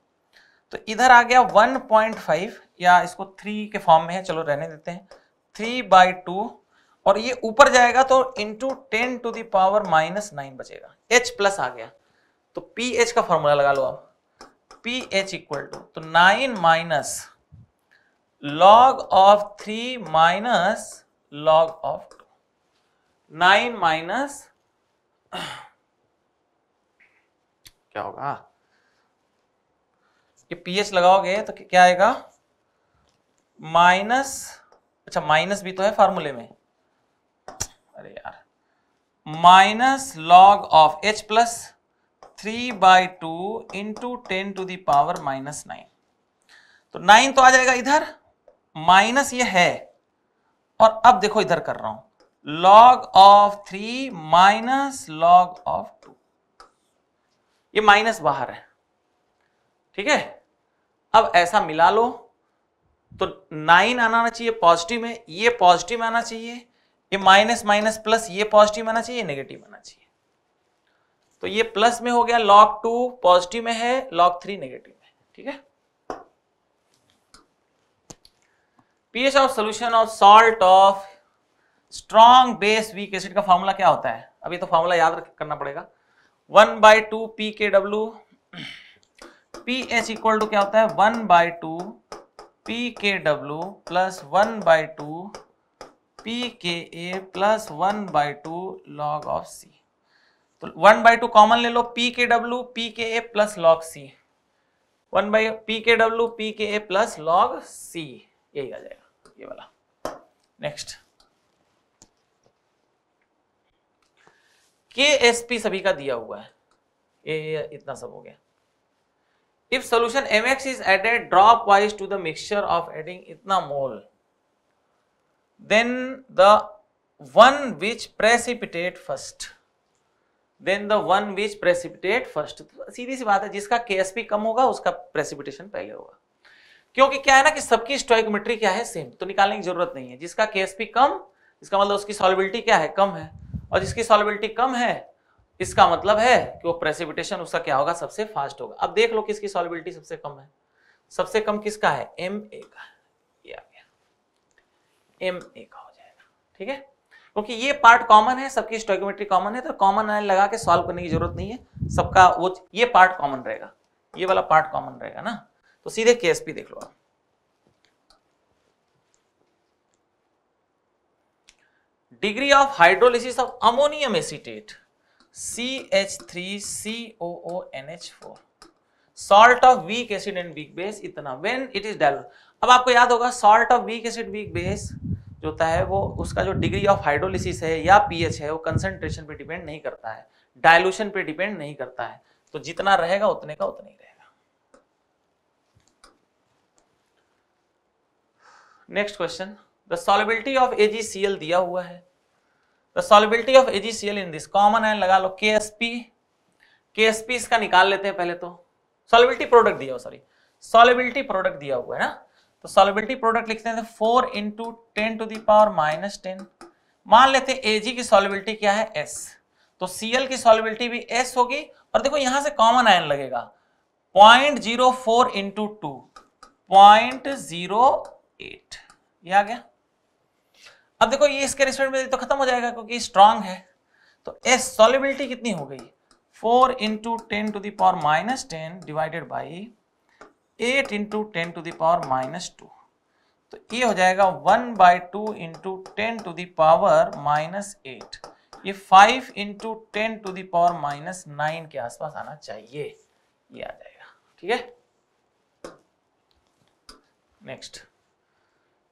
तो इधर आ गया 1.5 या इसको 3 के फॉर्म में है, चलो रहने देते हैं। 3 बाई टू और ये ऊपर जाएगा तो into ten to the power minus nine बचेगा। H प्लस आ गया। तो पी एच का फॉर्मूला लगा लो आप। पी एच इक्वल टू तो nine minus log of three minus log of two nine minus क्या होगा? ये पीएच लगाओगे तो क्या आएगा? माइनस अच्छा माइनस भी तो है फार्मूले में। अरे यार। Minus log of H plus three by two into ten to the power minus nine तो नाइन तो आ जाएगा इधर। माइनस ये है। और अब देखो इधर कर रहा हूँ। Log of three minus log of two ये माइनस बाहर है। ठीक है? अब ऐसा मिला लो तो नाइन आना चाहिए पॉजिटिव में, ये पॉजिटिव आना चाहिए, ये माइनस माइनस प्लस ये पॉजिटिव आना चाहिए नेगेटिव आना चाहिए। तो ये प्लस में हो गया लॉग टू पॉजिटिव में है लॉग थ्री नेगेटिव में ठीक है? PH of solution of salt of strong base weak acid का फॉर्मूला क्या होता है? अभी तो फॉर्मूला याद करना पड़ेगा। One by two P K W P H equal to क्या होता है? One by two P K W plus one by two P K A plus one by two log of C तो one by two common ले लो P K W P K A plus log C one by P K W P K A plus log c यही आ जाएगा ये वाला। Next के S P सभी का दिया हुआ है। ये, इतना सब हो गया। If solution M X is added dropwise to the mixture of adding इतना mole then the one which precipitate first then the one which precipitate first सीधी सी बात है, जिसका के कम होगा, उसका प्रेसिपिटेशन पहले होगा। क्योंकि क्या है ना कि सबकी स्टोइकोमेट्री क्या है? सेम तो निकालने की ज़रूरत नहीं है। जिसका के कम, इसका मतलब उसकी सॉलिबिलिटी क्या है? कम है। और जिसकी सॉलिबिलिटी कम है इसका मतलब है कि वो प्रेसिपिटेशन उसका क्या होगा? सबसे फास्ट होगा। अब देख लो किसकी सॉलिबिलिटी सबसे कम है। सबसे कम किसका है? एम ए का ये आ गया। एम ए का हो जाएगा। ठीक है? क्योंकि ये पार्ट कॉमन है, सबकी स्टोइकोमेट्री कॉमन है तो कॉमन लगा के सॉल्व करने की ज़रूरत नहीं है। सबका वो ये पार्ट कॉमन रहेगा। ये वाला पार्ट कॉमन रहेगा ना? तो सीधे केएसपी देख लो आप। Degree of hydrolysis of ammonium acetate C H three C O O N H four salt of weak acid and weak base इतना। वेन इट इज़ डायलूट अब आपको याद होगा salt of weak acid weak base जो होता है, वो उसका जो डिग्री ऑफ़ हाइड्रोलिसिस है या पीएच है, वो कंसंट्रेशन पे डिपेंड नहीं करता है। डायलूशन पे डिपेंड नहीं करता है। तो जितना रहेगा, उतने का उतना ही रहेगा। Next question the solubility of AgCl दिया हुआ है। The solubility of AgCl in this common है लगा लो K S P K S P इसका निकाल लेते हैं पहले तो। सॉलिबिलिटी प्रोडक्ट दिया हुआ सॉरी सॉलिबिलिटी प्रोडक्ट दिया हुआ है ना? तो सॉलिबिलिटी प्रोडक्ट लिखते हैं four into ten to the power minus ten मान लेते हैं एजी की सॉलिबिलिटी क्या है? एस तो सीएल की सॉलिबिलिटी भी एस होगी, और देखो यहाँ से कॉमन आयन लगेगा। Point zero four into two point zero eight ये आ गया। अब देखो, ये इसके रिस्पेक्ट में तो खत्म हो जाएगा, क्योंकि स्ट्रांग है। तो एस सॉलिबिलिटी कितनी हो गई? Four into ten to the power minus ten divided by eight into ten to the power minus two तो ये हो जाएगा one by two into ten to the power minus eight ये five into ten to the power minus nine के आसपास आना चाहिए। ये आ जाएगा, ठीक है? नेक्स्ट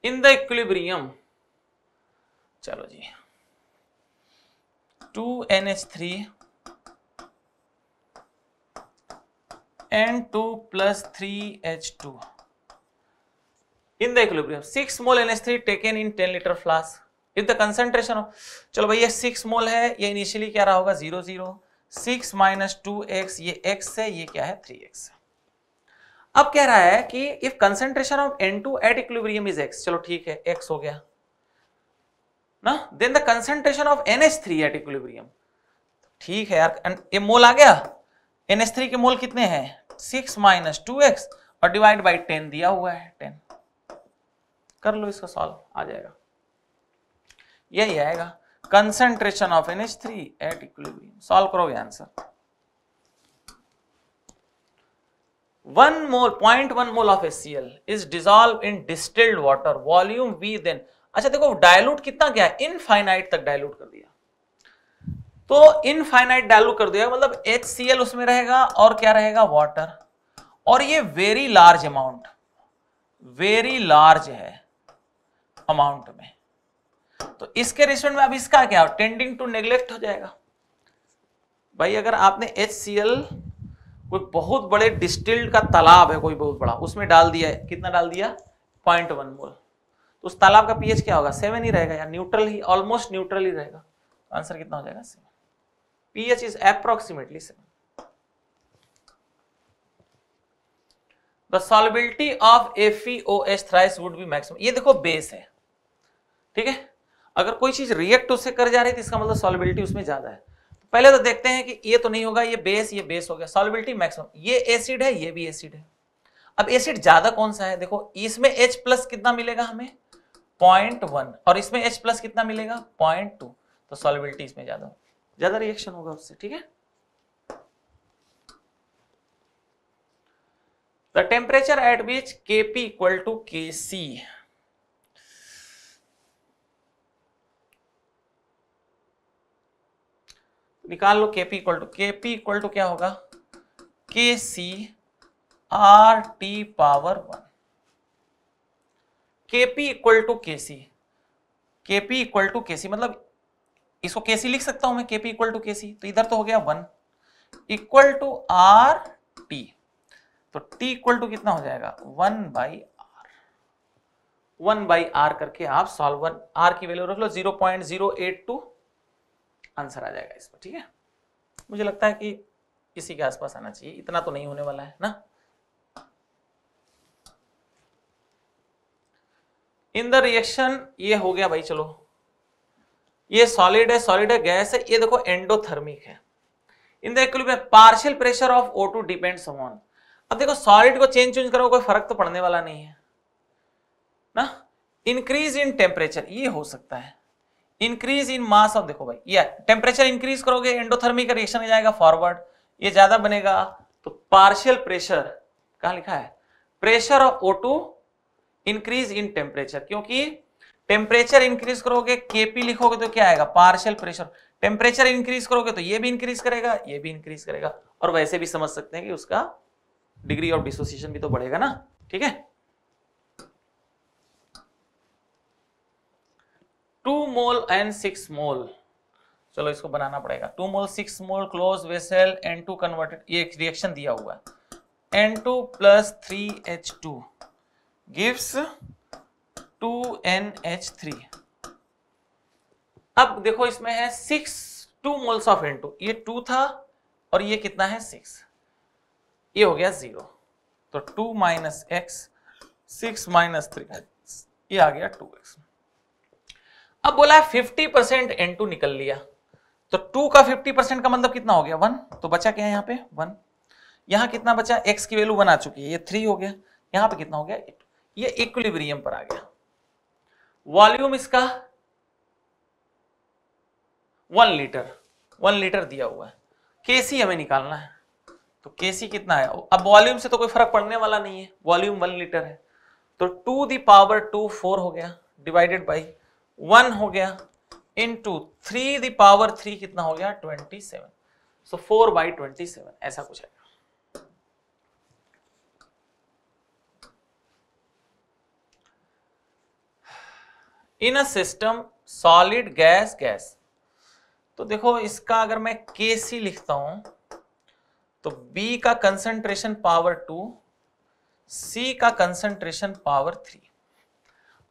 इन द इक्विलिब्रियम चलो जी। Two N H three N two plus three H two. In the equilibrium six mole N H three taken in ten litre flask if the concentration चलो भाई ये सिक्स मोल है, ये initially क्या रहा होगा? Zero zero six minus two X ये x है, ये क्या है? थ्री एक्स अब कह रहा है कि if concentration of N two at equilibrium is X चलो ठीक है एक्स हो गया। ना? Then the concentration of NH3 at equilibrium ठीक है यार ये मोल आ गया? NH3 के मोल कितने हैं? सिक्स माइनस टू एक्स और डिवाइड बाई टेन दिया हुआ है टेन कर लो इसका सॉल्व आ जाएगा. यही आएगा. Concentration of NH3 at equilibrium solve करोगे answer one mole point one mole of HCl is dissolved in distilled water. Volume V then. अच्छा देखो डायलूट कितना क्या है? इनफाइनाइट तक डायलूट कर दिया। तो इनफाइनाइट डायलूट कर दिया मतलब एचसीएल उसमें रहेगा और क्या रहेगा? वाटर और ये very large amount very large है अमाउंट में। तो इसके रिस्पेक्ट में अब इसका क्या? टेंडिंग टू नेग्लेक्ट हो जाएगा। भाई, अगर आपने एच सी एल कोई बहुत बड़े डिस्टिल्ड का तालाब है, कोई बहुत बड़ा, उसमें डाल दिया है, कितना डाल दिया? Point one mole. तो उस तालाब का पीएच क्या होगा? सेवन ही रहेगा या न्यूट्रल ही ऑलमोस्ट न्यूट्रल ही रहेगा। आंसर कितना हो जाएगा? Seven pH is approximately seven the solubility of FeOH thrice would be maximum ये देखो बेस है। ठीक है? अगर कोई चीज़ रिएक्ट उससे कर जा रही है तो इसका मतलब सॉलिबिलिटी उसमें ज़्यादा है। पहले तो देखते हैं कि ये तो नहीं होगा, ये बेस ये बेस हो गया। सॉलिबिलिटी मैक्सिमम ये एसिड है, ये भी एसिड है। अब एसिड ज़्यादा कौन सा है? देखो, इसमें H प्लस कितना मिलेगा हमें? Point one. और इसमें H प्लस कितना मिलेगा? Point two. तो सॉलिबिलिटी इसमें ज़्यादा ज़्यादा रिएक्शन होगा उससे, ठीक है? The temperature at which Kp to K C निकाल लो Kp equal to Kp equal to क्या होगा? K C R T power one Kp equal to K C Kp equal to K सी मतलब इसको के सी लिख सकता हूँ मैं केपी इक्वल टू के सी तो इधर तो हो गया one. Equal to R T तो टी इक्वल टू कितना हो जाएगा? One by R one by R करके आप सॉल्व वन आर की वैल्यू रख लो zero point zero eight two answer आ जाएगा इसमें, ठीक है? मुझे लगता है कि इसी के आसपास आना चाहिए। इतना तो नहीं होने वाला है, ना? इन द रिएक्शन ये हो गया भाई, चलो। ये सॉलिड है सॉलिड है गैस है, ये देखो एंडोथर्मिक है। In the equilibrium partial pressure of O2 depends on अब देखो सॉलिड को चेंज चेंज करो, कोई फ़र्क तो पड़ने वाला नहीं है। ना? इंक्रीज इन टेम्परेचर ये हो सकता है। इंक्रीज इन मास ऑफ़ देखो भाई, ये टेम्परेचर इंक्रीज करोगे एंडोथर्मिक रिएक्शन जाएगा फॉरवर्ड ये ज़्यादा बनेगा। तो पार्शियल प्रेशर कहा लिखा है? Pressure of O2 increase in temperature क्योंकि टेम्परेचर इंक्रीज करोगे केपी लिखोगे तो क्या आएगा? पार्शियल प्रेशर टेम्परेचर इंक्रीज करोगे तो ये भी इंक्रीज करेगा, ये भी इंक्रीज करेगा। और वैसे भी समझ सकते हैं कि उसका डिग्री ऑफ़ डिसोसिएशन भी तो बढ़ेगा ना, ठीक है? Two mole and six mole चलो इसको बनाना पड़ेगा। Two mole six mole close vessel N two converted ये रिएक्शन दिया हुआ है। N two plus three H two gives two N H three अब देखो इसमें है six two moles of N two ये टू था और ये कितना है सिक्स ये हो गया ज़ीरो तो two minus X six minus three ये आ गया टू एक्स अब बोला है फिफ्टी परसेंट एन टू निकल लिया. तो टू का फिफ्टी परसेंट का मतलब कितना हो गया? वन तो बचा क्या है यहाँ पे? वन यहाँ कितना बचा? एक्स की वैल्यू आ चुकी है. ये थ्री हो गया. यहाँ पे कितना हो गया? एट ये इक्विलिब्रियम पर आ गया। वॉल्यूम इसका वन लीटर वन लीटर दिया हुआ है। केसी हमें निकालना है। तो केसी कितना है? अब वॉल्यूम से तो कोई फ़र्क पड़ने वाला नहीं है। वॉल्यूम वन लीटर है। तो two the power two four हो गया। डिवाइडेड बाई वन हो गया। Into three the power three कितना हो गया? Twenty seven so four by twenty seven ऐसा कुछ है। In a system solid gas gas. तो देखो, इसका अगर मैं के सी लिखता हूँ तो B का कंसंट्रेशन पावर टू C का कंसंट्रेशन पावर थ्री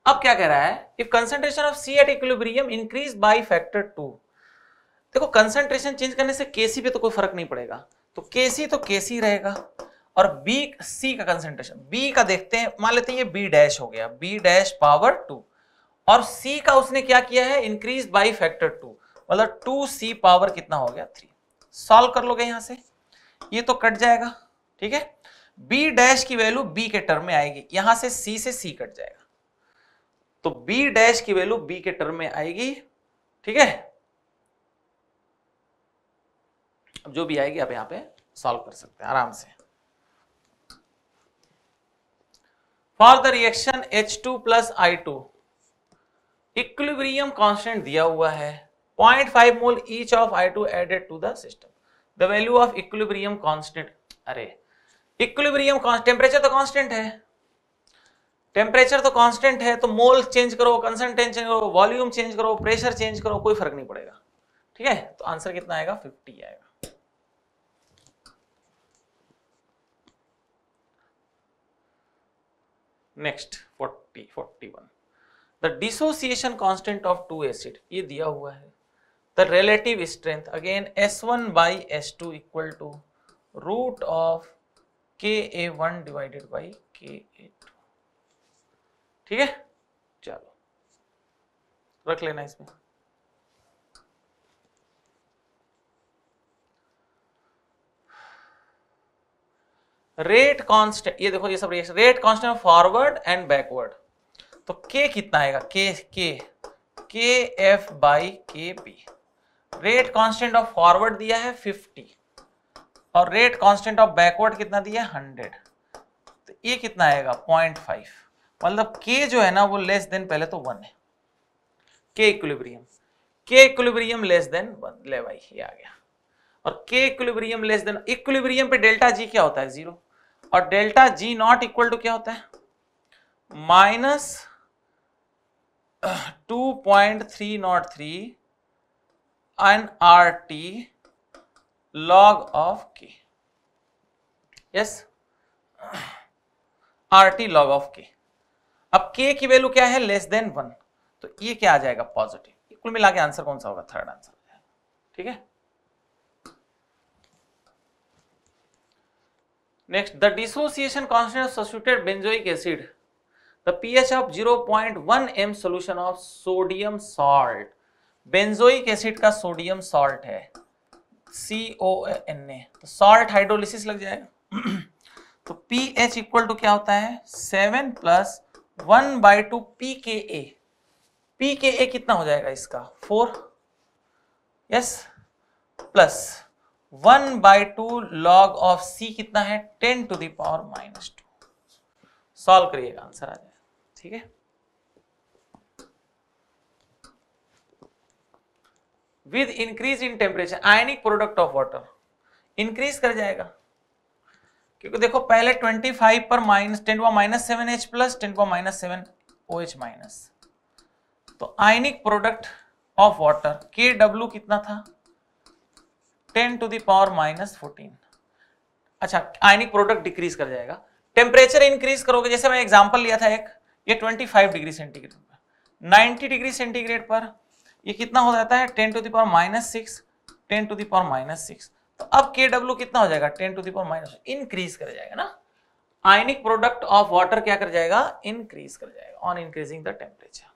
अब क्या कह रहा है? If concentration of C at equilibrium increase by factor two देखो कंसंट्रेशन चेंज करने से केसी पे तो कोई फ़र्क नहीं पड़ेगा। तो केसी तो केसी रहेगा। और बी सी का कंसंट्रेशन बी का देखते हैं, मान लेते हैं ये बी डैश हो गया। बी डैश पावर टू और सी का उसने क्या किया है? इंक्रीज बाई फैक्टर टू मतलब टू सी पावर कितना हो गया? थ्री सॉल्व कर लोगे यहाँ से? ये तो कट जाएगा, ठीक है? बी डैश की वैल्यू बी के टर्म में आएगी। यहाँ से सी से सी कट जाएगा। तो बी डैश की वैल्यू बी के टर्म में आएगी, ठीक है? अब जो भी आएगी, आप यहाँ पे सॉल्व कर सकते हैं, आराम से। For the reaction H two plus I two equilibrium constant दिया हुआ है। 0.5 mole each of I2 added to the system the value of equilibrium constant अरे इक्विलिब्रियम टेम्परेचर तो कांस्टेंट है। टेम्परेचर तो कांस्टेंट है तो मोल चेंज करो कंसंट्रेशन चेंज करो वॉल्यूम चेंज करो प्रेशर चेंज करो, कोई फ़र्क नहीं पड़ेगा। ठीक है? तो आंसर कितना आएगा? 50 आएगा। Next 40 41 the dissociation constant of two acid ये दिया हुआ है। The relative strength again S one by S two equal to root of K A one divided by के ए टू ठीक है? चलो। रख लेना इसमें। रेट कांस्टेंट ये देखो, ये सब rate constant forward and backward तो के कितना आएगा? K K K F by K B rate constant of forward दिया है 50 और रेट कांस्टेंट ऑफ़ बैकवर्ड कितना दिया है? 100 तो ये कितना आएगा? 0.5 मतलब के जो है ना, वो लेस देन पहले तो वन है. के इक्विलिब्रियम के इक्विलिब्रियम लेस देन वन ले भाई, ये आ गया. और K equilibrium less than equilibrium पे डेल्टा जी क्या होता है? ज़ीरो और delta G nought equal to क्या होता है? Minus two point three nought three N R T log of K yes R T log of K अब के की वैल्यू क्या है? लेस देन वन तो ये क्या आ जाएगा? पॉजिटिव कुल मिला के आंसर कौन सा होगा? थर्ड आंसर ठीक है? Next the dissociation constant of substituted benzoic acid. The pH of 0.1 m solution of sodium salt. Benzoic acid का सोडियम सॉल्ट है। सी ओ एन ए तो सॉल्ट हाइड्रोलिसिस लग जाएगा। [CLEARS THROAT] तो पी एच इक्वल टू क्या होता है? Seven plus one by two P K A P K A कितना हो जाएगा इसका? Four yes plus one by two log of C कितना है? Ten to the power minus two solve करिएगा आंसर आ जाए ठीक है? With increase in temperature ionic product of water increase कर जाएगा। क्योंकि देखो, पहले 25 पर minus ten minus seven H plus ten minus seven O H minus तो ionic product of water K W कितना था? Ten to the power minus fourteen अच्छा आयनिक प्रोडक्ट डिक्रीज कर जाएगा। टेम्परेचर इंक्रीज करोगे, जैसे मैं एग्जांपल लिया था एक। ये 25 डिग्री सेंटीग्रेड पर। 90 डिग्री सेंटीग्रेड पर ये कितना हो जाता है? 10 to the power minus six ten to the power minus six तो अब के डब्ल्यू कितना हो जाएगा? 10 टू दावर माइनस इंक्रीज कर जाएगा ना? आयनिक प्रोडक्ट ऑफ़ वाटर क्या कर जाएगा? इंक्रीज कर जाएगा ऑन इंक्रीजिंग द टेम्परेचर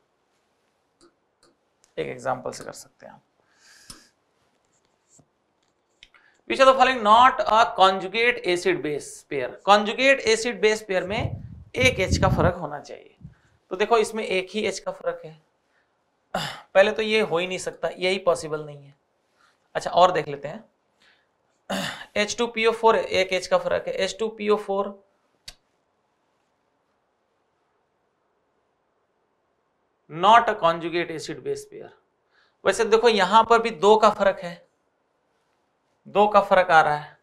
एक एग्ज़ाम्पल से कर सकते हैं the following not a conjugate acid base pair conjugate acid base pair में एक एच का फ़र्क होना चाहिए। तो देखो, इसमें एक ही एच का फ़र्क है। पहले तो ये हो ही नहीं सकता, यही पॉसिबल नहीं है। अच्छा और देख लेते हैं। H two P O four एक एच का फ़र्क है। H two P O four not a conjugate acid base pair वैसे देखो, यहाँ पर भी दो का फ़र्क है। दो का फ़र्क आ रहा है।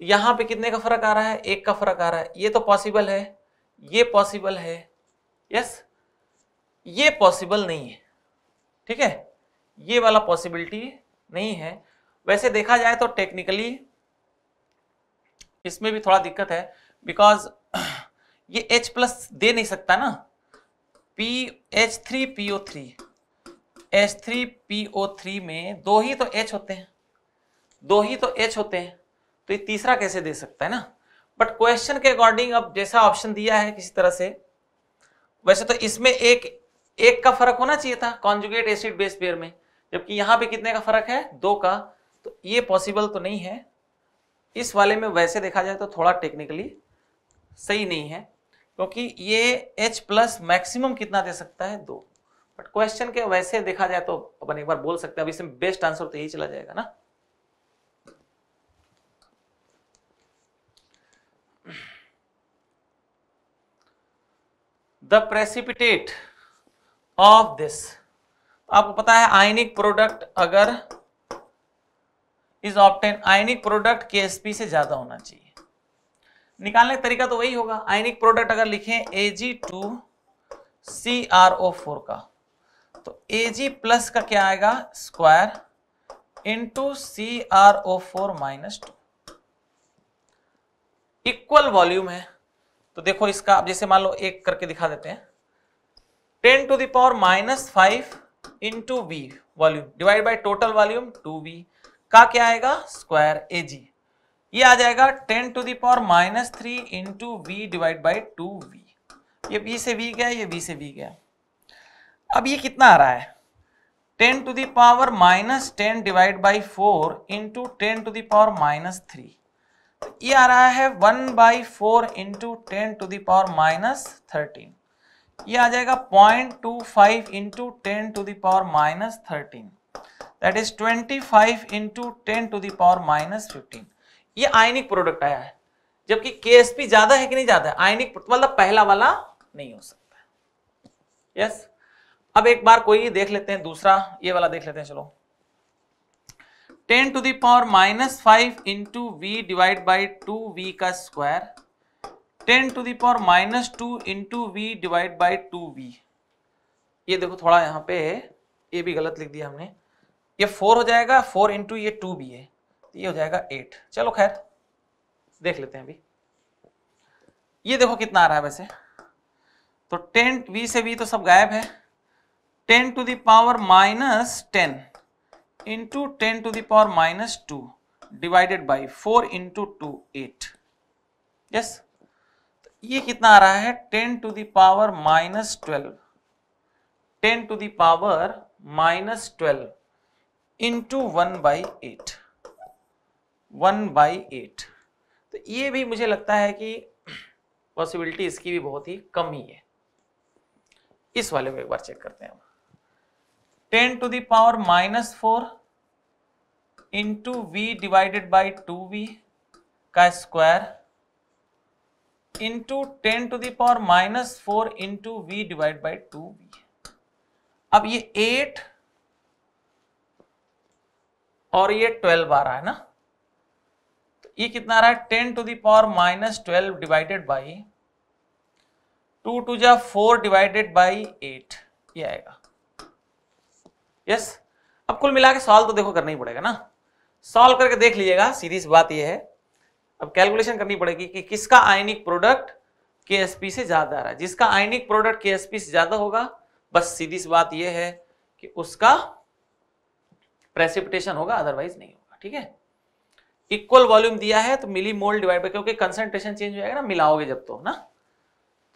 यहाँ पे कितने का फ़र्क आ रहा है? एक का फ़र्क आ रहा है। ये तो पॉसिबल है। ये पॉसिबल है। यस ये पॉसिबल नहीं है। ठीक है? ये वाला पॉसिबिलिटी नहीं है। वैसे देखा जाए तो टेक्निकली इसमें भी थोड़ा दिक्कत है बिकॉज़ [CLEARS THROAT] ये H प्लस दे नहीं सकता ना। P H three P O three H three P O three में दो ही तो H होते हैं। दो ही तो एच होते हैं। तो ये तीसरा कैसे दे सकता है ना? बट क्वेश्चन के अकॉर्डिंग अब जैसा ऑप्शन दिया है किसी तरह से वैसे तो इसमें एक एक का फ़र्क होना चाहिए था कॉन्जुगेट एसिड बेस पेयर में, जबकि यहाँ पे कितने का फ़र्क है? दो का। तो ये पॉसिबल तो नहीं है। इस वाले में वैसे देखा जाए तो थोड़ा टेक्निकली सही नहीं है, क्योंकि ये H प्लस मैक्सिमम कितना दे सकता है? दो। बट क्वेश्चन के वैसे देखा जाए तो अपन एक बार बोल सकते हैं, अब इसमें बेस्ट आंसर तो यही चला जाएगा ना। The precipitate of this. आपको पता है, आयनिक प्रोडक्ट अगर is obtain ionic product K से ज़्यादा होना चाहिए। निकालने का तरीका तो वही होगा। आयनिक प्रोडक्ट अगर लिखें Ag two C R O four का तो एजी प्लस का क्या आएगा? Square into C R O four minus two. Equal volume है। तो देखो इसका, अब जैसे मान लो एक करके दिखा देते हैं। Ten to the power minus five into V volume divide by total volume two V, का क्या आएगा? Square A G. ये आ जाएगा ten to the power minus three into V divide by two V. ये बी से V गया, ये बी से वी गया। अब ये कितना आ रहा है? Ten to the power minus ten divide by four into ten to the power minus three. ये आ रहा है one by four into ten to the power minus thirteen. ये आ जाएगा point two five into ten to the power minus thirteen. That is twenty five into ten to the power minus fifteen ये ionic product आया है, जबकि के ज़्यादा है कि नहीं ज़्यादा है? आयनिक मतलब पहला वाला नहीं हो सकता। Yes yes? अब एक बार कोई देख लेते हैं, दूसरा, ये वाला देख लेते हैं, चलो। Ten to the power minus five into V divide by two V का square. Ten to the power minus two into V divide by two V. ये देखो थोड़ा यहाँ पे ये भी गलत लिख दिया हमने। ये फोर हो जाएगा, फोर इंटू ये टू भी है तो ये हो जाएगा एट। चलो खैर, देख लेते हैं अभी। ये देखो कितना आ रहा है वैसे। तो टेन, वी से वी तो सब गायब है। Ten to the power minus ten. Into ten to the power minus two divided by four into two eight yes ये कितना आ रहा है? Ten to the power minus twelve ten to the power minus twelve into one by eight one by eight तो ये भी मुझे लगता है कि पॉसिबिलिटी इसकी भी बहुत ही कम ही है। इस वाले को एक बार चेक करते हैं ten to the power minus four into V divided by two V का square into ten to the power minus four into V divide by two V. अब ये एट और ये ट्वेल्व आ रहा है ना? तो ये कितना आ रहा है? Ten to the power minus twelve divided by two two जा फोर डिवाइडेड बाई एट। ये आएगा। यस अब कुल मिला के सॉल्व तो देखो करना ही पड़ेगा ना। सॉल्व करके देख लीजिएगा, सीधी सी बात यह है। अब कैलकुलेशन करनी पड़ेगी कि कि किसका आयनिक प्रोडक्ट के से ज़्यादा आ रहा है। जिसका आयनिक प्रोडक्ट के से ज़्यादा होगा, बस सीधी सी बात यह है कि उसका प्रेसिपिटेशन होगा अदरवाइज़ नहीं होगा, ठीक है? इक्वल वॉल्यूम दिया है तो मिली मोल डिवाइड बाय क्योंकि कंसंट्रेशन चेंज हो जाएगा ना, मिलाओगे जब तो ना?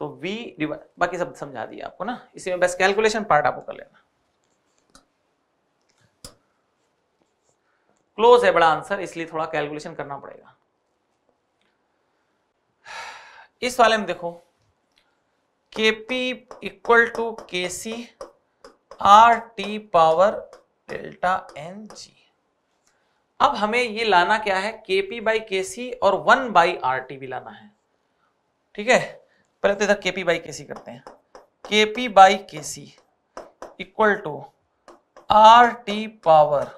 तो V डिवाइड बाकी सब समझा दिया आपको ना। इसी में बस कैलकुलेशन पार्ट आपको कर लेना। क्लोज है बड़ा आंसर, इसलिए थोड़ा कैलकुलेशन करना पड़ेगा। इस वाले में देखो, Kp equal to K C R T power delta N G अब हमें ये लाना क्या है? के पी बाई के सी और वन बाई आर टी भी लाना है। ठीक है? पहले तो इधर के पी बाई के सी करते हैं। K P by K C equal to R T power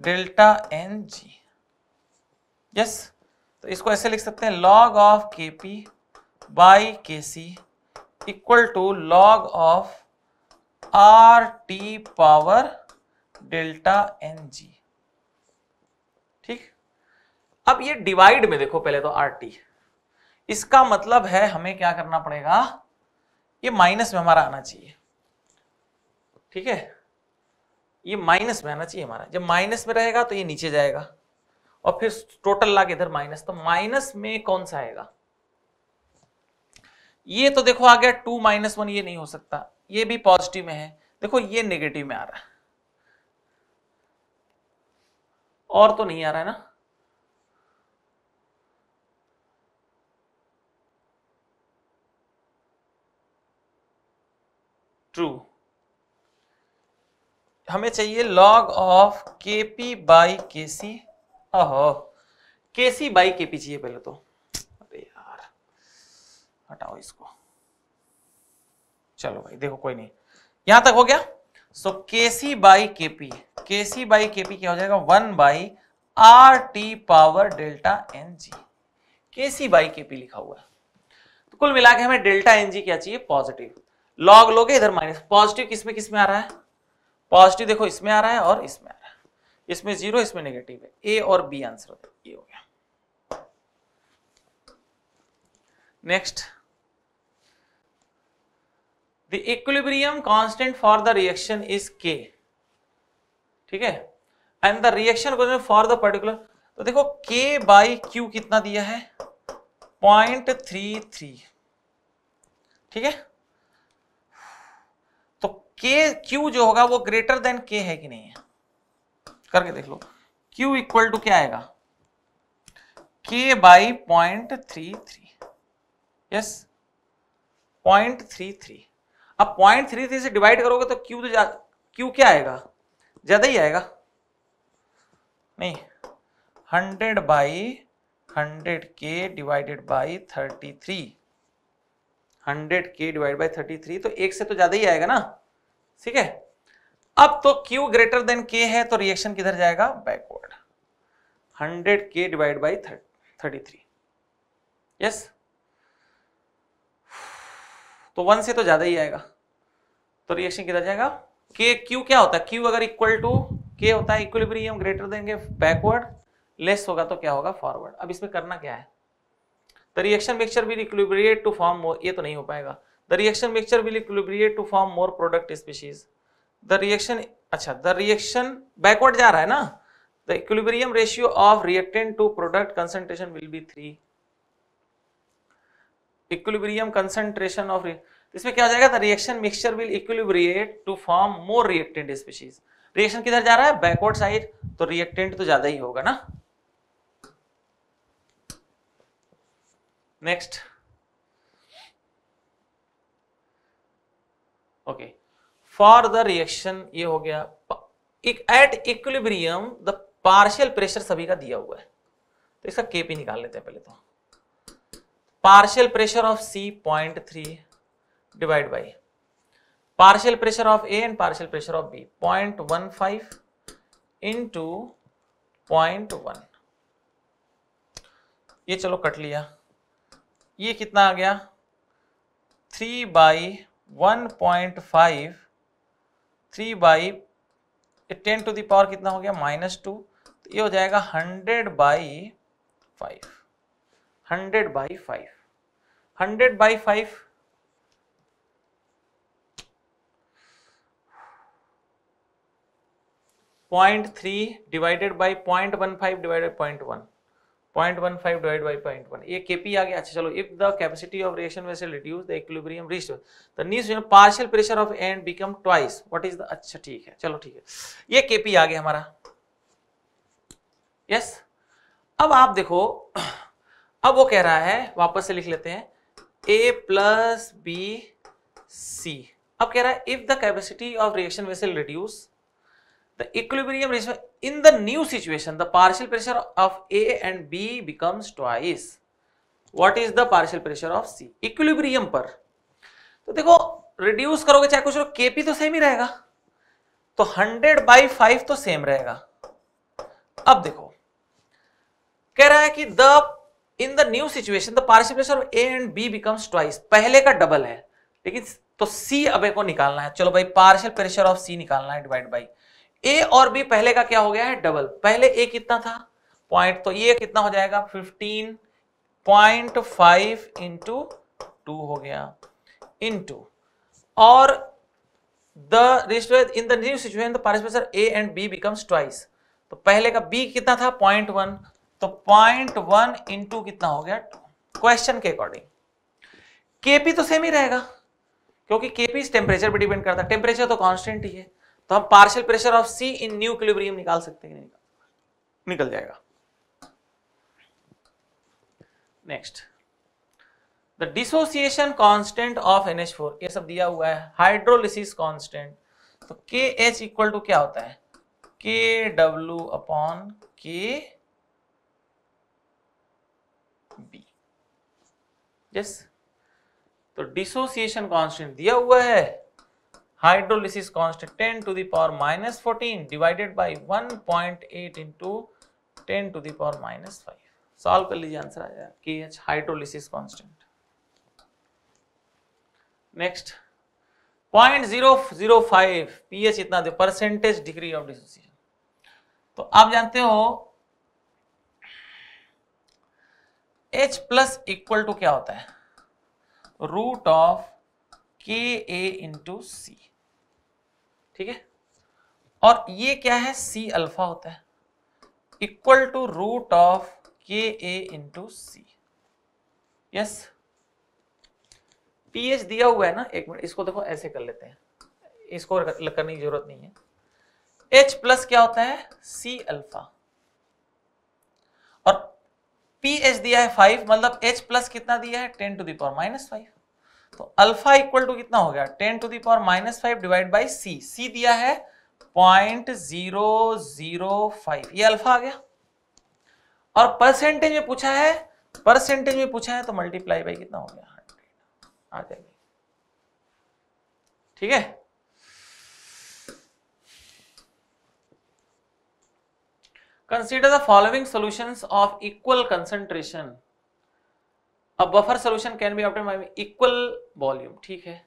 delta N G. Yes तो इसको ऐसे लिख सकते हैं log of K P by K C equal to log of R T power delta N G. ठीक? अब ये divide में देखो पहले तो आर टी इसका मतलब है हमें क्या करना पड़ेगा? ये माइनस में हमारा आना चाहिए। ठीक है? ये माइनस में आना चाहिए हमारा। जब माइनस में रहेगा तो ये नीचे जाएगा। और फिर टोटल ला के इधर माइनस। तो माइनस में कौन सा आएगा? ये तो देखो आ गया टू माइनस वन ये नहीं हो सकता। ये भी पॉजिटिव में है। देखो ये नेगेटिव में आ रहा है। और तो नहीं आ रहा है ना? ट्रू हमें चाहिए log of K P by K C अहो के सी बाई के पी चाहिए पहले तो। अरे यार, हटाओ इसको। चलो भाई, देखो कोई नहीं। यहाँ तक हो गया? सो के सी बाई के पी के सी बाई के पी क्या हो जाएगा? One by R T power delta N G K C by के पी लिखा हुआ है। तो कुल मिला के हमें डेल्टा एन जी क्या चाहिए? पॉजिटिव लॉग लोगे, इधर माइनस पॉजिटिव किसमें किसमें आ रहा है? पॉजिटिव देखो, इसमें आ रहा है और इसमें आ रहा है। इसमें ज़ीरो, इसमें नेगेटिव है। ए और बी आंसर है ये हो गया। Next the equilibrium constant for the reaction is k ठीक है? And the reaction for the particular तो देखो के बाई क्यू कितना दिया है? पॉइंट थ्री थ्री ठीक है? तो के क्यू जो होगा वो ग्रेटर देन के है कि नहीं है? करके देख लो। क्यू इक्वल टू क्या आएगा? K by point three three yes point three three अब पॉइंट थ्री थ्री से डिवाइड करोगे तो क्यू तो क्यू क्या आएगा? ज़्यादा ही आएगा। नहीं। Hundred by hundred K divided by thirty three hundred K divide by thirty three तो एक से तो ज़्यादा ही आएगा ना? ठीक है? अब तो Q ग्रेटर देन K है तो रिएक्शन किधर जाएगा? Backward hundred K divide by thirty three yes तो वन से तो ज़्यादा ही आएगा। तो रिएक्शन किधर जाएगा? के क्यू क्या होता है? क्यू अगर इक्वल टू के होता है इक्विलिब्रियम ग्रेटर देंगे बैकवर्ड लेस होगा तो क्या होगा? फॉरवर्ड अब इसमें करना क्या है? The reaction mixture will equilibrate to form ये तो नहीं हो पाएगा। The reaction mixture will equilibrate to form more product species the reaction अच्छा द रिएक्शन बैकवर्ड जा रहा है ना? The equilibrium ratio of reactant to product concentration will be three equilibrium concentration of इसमें क्या हो जाएगा? The reaction mixture will equilibrate to form more reactant species reaction किधर जा रहा है? बैकवर्ड साइड तो रिएक्टेंट तो ज़्यादा ही होगा ना? Next okay for the reaction ये हो गया at equilibrium the partial pressure सभी का दिया हुआ है। तो इसका केपी निकाल लेते हैं पहले तो। Partial pressure of C point three divide by partial pressure of A and partial pressure of B 0.15 into 0.1 ये चलो कट लिया। ये कितना आ गया? Three by one point five three by ten to the power कितना हो गया? Minus two. तो ये हो जाएगा hundred by five. Hundred by five. Hundred by five. Point three divided by point one five divided point one. Point one five divide by point one ये आ गया। अच्छा चलो if the capacity of reaction reduce the equilibrium reach the knees partial pressure of and become twice what is the अच्छा ठीक है, चलो, ठीक है। ये आ गया हमारा। Yes yes? अब आप देखो, अब वो कह रहा है, वापस से लिख लेते हैं ए प्लस बी सी अब कह रहा है if the capacity of reaction vessel reduce the equilibrium ratio in the new situation, the partial pressure of a and b becomes twice. What is the partial pressure of c? Equilibrium पर। तो देखो reduce करोगे चाहे कुछ KP तो same ही रहेगा। तो 100 बाई फाइव तो सेम रहेगा। अब देखो, कह रहा है कि the in the new situation the partial pressure of A and B becomes twice पहले का डबल है। लेकिन तो सी अब को निकालना है। चलो भाई पार्शियल प्रेशर ऑफ़ सी निकालना है डिवाइड बाई ए और बी पहले का क्या हो गया है? डबल पहले ए कितना था? पॉइंट तो ये कितना हो जाएगा? Fifteen point five into two हो गया. इंटू और the rest in the new situation the A and B becomes twice तो पहले का बी कितना था? पॉइंट वन तो पॉइंट वन इंटू कितना हो गया? क्वेश्चन के अकॉर्डिंग केपी तो सेम ही रहेगा, क्योंकि केपी टेम्परेचर पे डिपेंड करता है। टेम्परेचर तो कॉन्स्टेंट ही है। तो हम partial pressure of C in new equilibrium निकाल सकते हैं निकाल निकल जाएगा। Next the dissociation constant of NH4 ये सब दिया हुआ है। हाइड्रोलिसिस कांस्टेंट तो के एच इक्वल टू क्या होता है? K W upon K B yes तो डिसोसिएशन कांस्टेंट दिया हुआ है। Hydrolysis constant 10 to the power minus 14 divided by 1.8 into 10 to the power minus 5 solve कर लीजिए आंसर आ जाएगा K H hydrolysis constant next point zero zero five pH इतना दे परसेंटेज डिग्री ऑफ़ डिसोसिएशन तो आप जानते हो, H प्लस इक्वल टू क्या होता है? Root of K A into सी ठीक है? और ये क्या है? सी अल्फ़ा होता है। Equal to root of K A into C yes pH दिया हुआ है ना? एक मिनट, इसको देखो, ऐसे कर लेते हैं। इसको करने की ज़रूरत नहीं है। एच प्लस क्या होता है? सी अल्फ़ा और पी एच दिया है फाइव मतलब एच प्लस कितना दिया है? Ten to the power minus five तो अल्फ़ा इक्वल टू कितना हो गया? Ten to the power minus five divide by C. C दिया है पॉइंट ज़ीरो ज़ीरो फाइव। ये अल्फ़ा आ गया। और परसेंटेज में पूछा है, परसेंटेज में पूछा है तो मल्टीप्लाई बाई कितना हो गया? हंड्रेड। आ जाएगी। ठीक है? Consider the following solutions of equal concentration. अब buffer solution can be obtain equal volume ठीक है?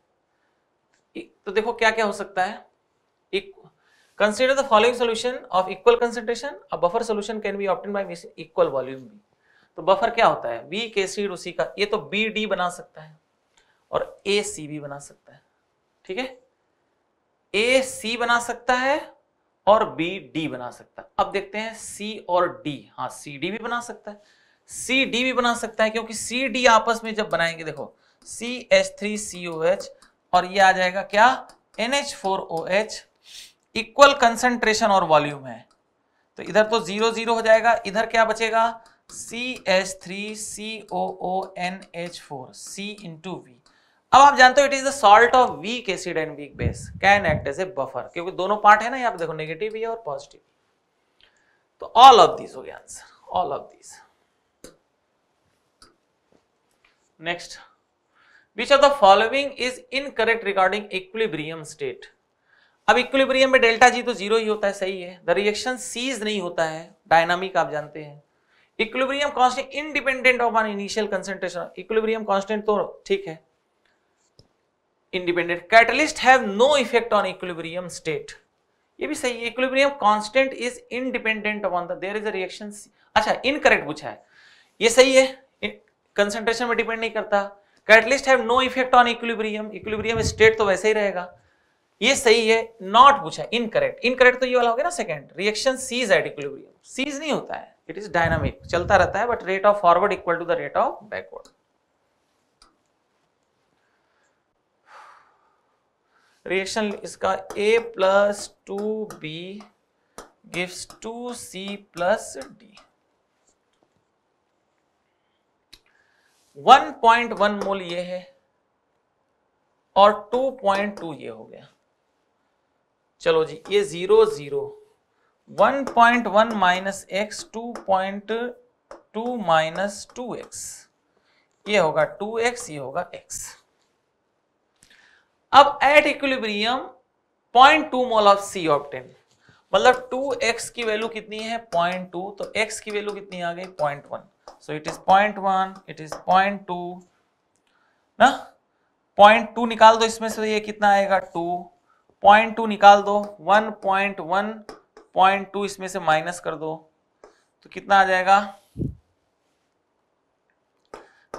तो देखो क्या क्या हो सकता है? Consider the following solution of equal concentration अब buffer solution can be obtain by equal volume भी तो बफर क्या होता है? वी के सी उसी का, ये तो बी डी बना सकता है और ए सी भी बना सकता है, ठीक है? ए सी बना सकता है और बी डी बना सकता है। अब देखते हैं सी और डी हाँ सी डी भी बना सकता है। सी डी भी बना सकता है, क्योंकि सी डी आपस में जब बनाएँगे, देखो C H three C O H और ये आ जाएगा क्या? N H four O H equal concentration और वॉल्यूम है। तो इधर तो ज़ीरो ज़ीरो हो जाएगा, इधर क्या बचेगा? C H three C O O N H four C into V अब आप जानते हो it is the salt of weak acid and weak base can act as a buffer क्योंकि दोनों पार्ट है ना, यहाँ पे देखो नेगेटिव भी है और पॉजिटिव तो ऑल ऑफ़ दिस हो गया answer all of this next which of the following is incorrect regarding equilibrium state अब इक्विलिब्रियम में डेल्टा जी तो ज़ीरो ही होता है, सही है। द रिएक्शन सीज नहीं होता है डायनामिक आप जानते हैं। Equilibrium constant independent of an initial concentration equilibrium constant तो ठीक है। Independent catalyst have no effect on equilibrium state ये भी सही है। Equilibrium constant is independent on the there is a reaction अच्छा इनकरेक्ट पूछा है। ये सही है। कंसंट्रेशन में डिपेंड नहीं करता। Catalyst have no effect on equilibrium equilibrium state तो वैसे ही रहेगा। ये सही है नॉट पूछा इनकरेक्ट इनकरेक्ट तो ये वाला हो गया ना second reaction cease at equilibrium cease नहीं होता है। इट इज़ डायनामिक चलता रहता है but rate of forward equal to the rate of backward reaction इसका a plus two B gives two C plus D one point one mole ये है और टू पॉइंट टू ये हो गया। चलो जी, ये zero zero. One point one minus X, two point two minus two X. ये होगा टू एक्स, ये होगा एक्स। अब at equilibrium point two mole of C obtain मतलब टू एक्स की वैल्यू कितनी है? Point two. तो एक्स की वैल्यू कितनी आ गई? Point one. Is point one it is point two ना? पॉइंट टू निकाल दो इसमें से ये कितना आएगा? टू पॉइंट टू निकाल दो. One point one point two इसमें से माइनस कर दो. तो कितना आ जाएगा?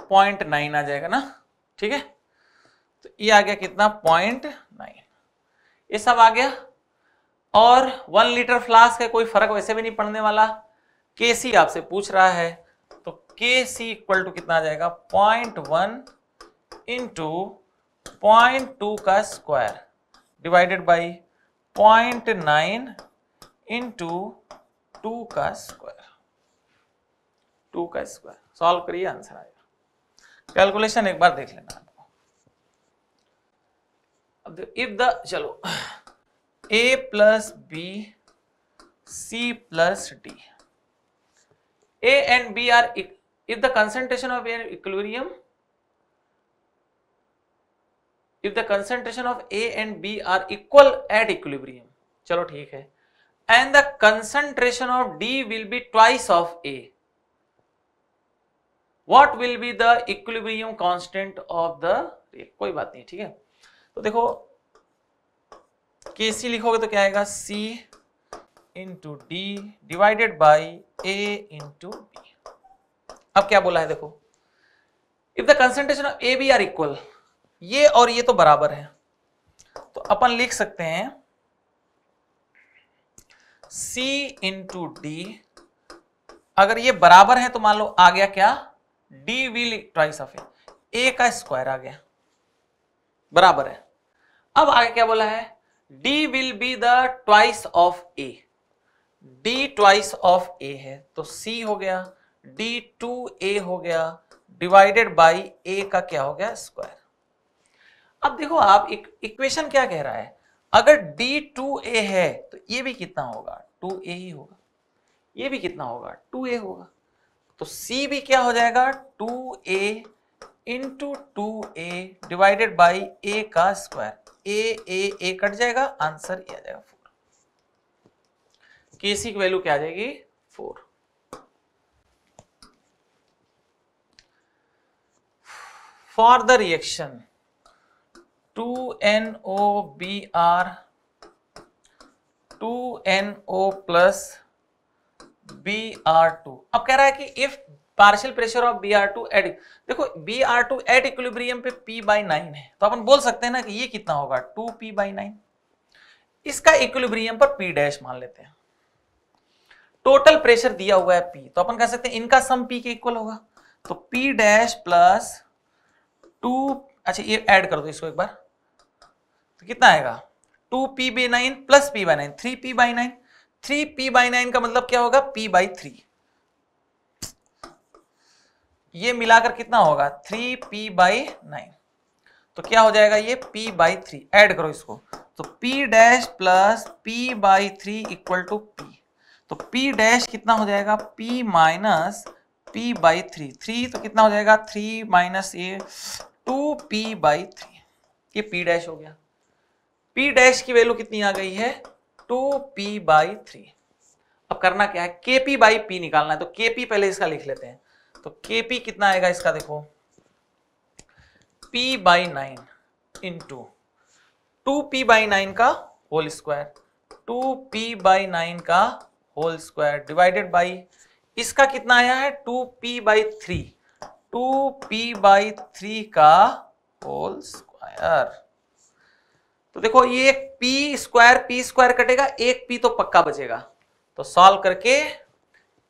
पॉइंट नाइन आ जाएगा ना? ठीक है? तो ये आ गया कितना? पॉइंट नाइन ये सब आ गया। और वन लीटर फ्लास्क है, कोई फ़र्क वैसे भी नहीं पड़ने वाला। केसी आपसे पूछ रहा है। तो के सी इक्वल टू कितना आ जाएगा? Point one into point two का square divided by point nine into two का स्क्वायर टू का स्क्वायर सॉल्व करिए आंसर आएगा कैलकुलेशन एक बार देख लेना अब इफ़ द चलो। A plus B C plus D a and b are if the concentration of an equilibrium if the concentration of a and b are equal at equilibrium चलो ठीक है and the concentration of d will be twice of a what will be the equilibrium constant of the कोई बात नहीं ठीक है तो देखो के सी लिखोगे तो क्या आएगा C into D divided by A into B अब क्या बोला है देखो? If the concentration of A B are equal ये और ये तो बराबर है। तो अपन लिख सकते हैं, C इंटू डी अगर ये बराबर है तो मान लो आ गया क्या? D will twice of A A का स्क्वायर आ गया। बराबर है। अब आगे क्या बोला है? D will be the twice of A D twice of A है तो सी हो गया डी टू ए हो गया डिवाइडेड बाई ए का क्या हो गया? स्क्वायर अब देखो आप इक्वेशन क्या कह रहा है? अगर डी टू ए है तो ये भी कितना होगा? टू ए ही होगा। ये भी कितना होगा? टू ए होगा। तो सी भी क्या हो जाएगा? Two A into two A divided by A का square A A A cut जाएगा आंसर ये आ जाएगा के सी की वैल्यू क्या आ जाएगी? Four for the reaction two N O B R two N O plus B R two अब कह रहा है कि if partial pressure of B R two at देखो B R two at equilibrium पे पी बाई नाइन है। तो अपन बोल सकते हैं ना कि ये कितना होगा? टू पी बाई नाइन इसका इक्विलिब्रियम पर पी डैश मान लेते हैं। टोटल प्रेशर दिया हुआ है पी तो अपन कह सकते हैं इनका सम पी के इक्वल होगा। तो पी डैश प्लस टू अच्छा ये ऐड कर दो इसको एक बार। तो कितना आएगा? Two P by nine plus P by nine three P by nine three P by nine का मतलब क्या होगा? पी बाई थ्री ये मिलाकर कितना होगा? थ्री पी बाई नाइन तो क्या हो जाएगा ये? P बाई थ्री एड करो इसको। तो p dash plus P by three equal to P तो p डैश कितना हो जाएगा? P minus P by three three तो कितना हो जाएगा? Three minus A two P by three ये p डैश हो गया। P डैश की वैल्यू कितनी आ गई है? टू पी बाई थ्री अब करना क्या है? के पी बाई पी निकालना है। तो के पी पहले इसका लिख लेते हैं। तो के पी कितना आएगा इसका देखो? P by nine into two P by nine का whole square two P by nine का होल स्क्वायर डिवाइडेड बाई इसका कितना आया है? Two P by three two P by three का होल स्क्वायर तो देखो, ये एक पी स्क्वायर पी स्क्वायर कटेगा, एक पी तो पक्का बचेगा। तो सॉल्व करके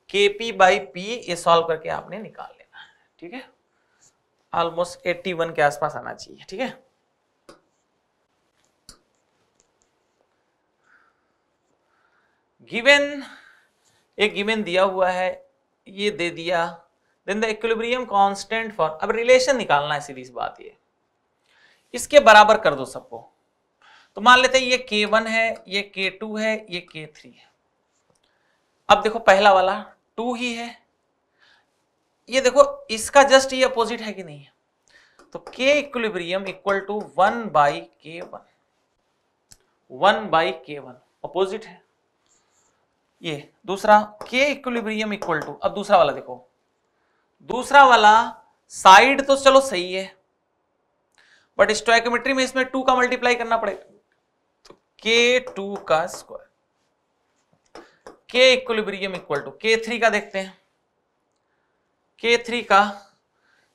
के पी बाई पी ये सॉल्व करके आपने निकाल लेना है, ठीक है? ऑलमोस्ट 81 के आसपास आना चाहिए, ठीक है? गिवन, एक गिवन दिया हुआ है, ये दे दिया। Then the equilibrium constant for अब रिलेशन निकालना है सीधी बात ये। इसके बराबर कर दो सबको। तो मान लेते हैं ये K1 है, ये K2 है, ये K3 है। अब देखो पहला वाला टू ही है। ये देखो, इसका जस्ट ये अपोजिट है कि नहीं? है तो K equilibrium equal to one by K one one by K one opposite है। ये, दूसरा के इक्विलिब्रियम इक्वल टू अब दूसरा वाला देखो। दूसरा वाला साइड तो चलो सही है बट स्टोइकोमेट्री में इसमें टू का मल्टीप्लाई करना पड़ेगा तो के टू का square K equilibrium equal to K three का देखते हैं। के थ्री का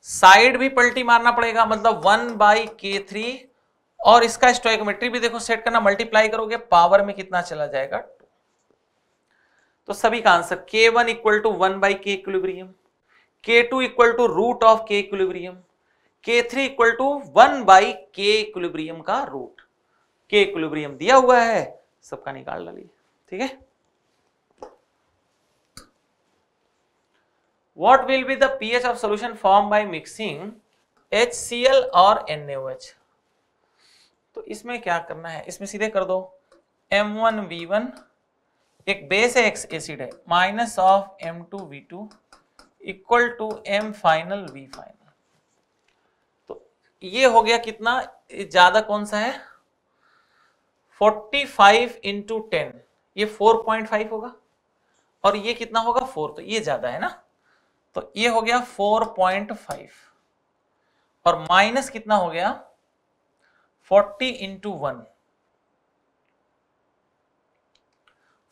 साइड भी पलटी मारना पड़ेगा मतलब वन बाई के थ्री और इसका स्टोइकोमेट्री भी देखो सेट करना मल्टीप्लाई करोगे पावर में कितना चला जाएगा? तो सभी का answer K one equal to one by K equilibrium K two equal to root of K equilibrium K three equal to one by K equilibrium का रूट के इक्विलिब्रियम दिया हुआ है, सबका निकाल डालिए, ठीक है? What will be the pH of solution formed by mixing HCl और NaOH तो इसमें क्या करना है? इसमें सीधे कर दो M1V1 एक बेस है एक्स एसिड है। Minus of M2V2 equal to M final V final तो ये हो गया कितना? ज़्यादा कौन सा है? 45 फाइव इंटू टेन ये 4.5 होगा। और ये कितना होगा? 4 तो ये ज़्यादा है ना? तो ये हो गया 4.5 और माइनस कितना हो गया? 40 इंटू वन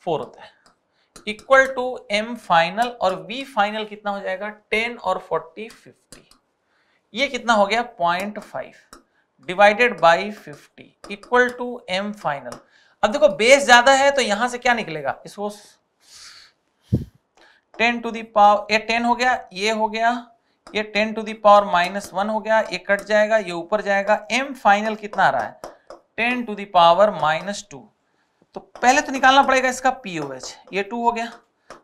फोर होता है। इक्वल टू एम फाइनल और वी फाइनल कितना हो जाएगा? 10 और 40 50 ये कितना हो गया? 0.5 divided by 50 equal to M final अब देखो बेस ज़्यादा है तो यहाँ से क्या निकलेगा? इसको टेन टू दावर ये टेन हो गया, ये हो गया, ये ten to the power minus one हो गया, ये कट जाएगा, ये ऊपर जाएगा। एम फाइनल कितना आ रहा है? Ten to the power minus two तो पहले तो निकालना पड़ेगा इसका पी ओ एच ये टू हो गया।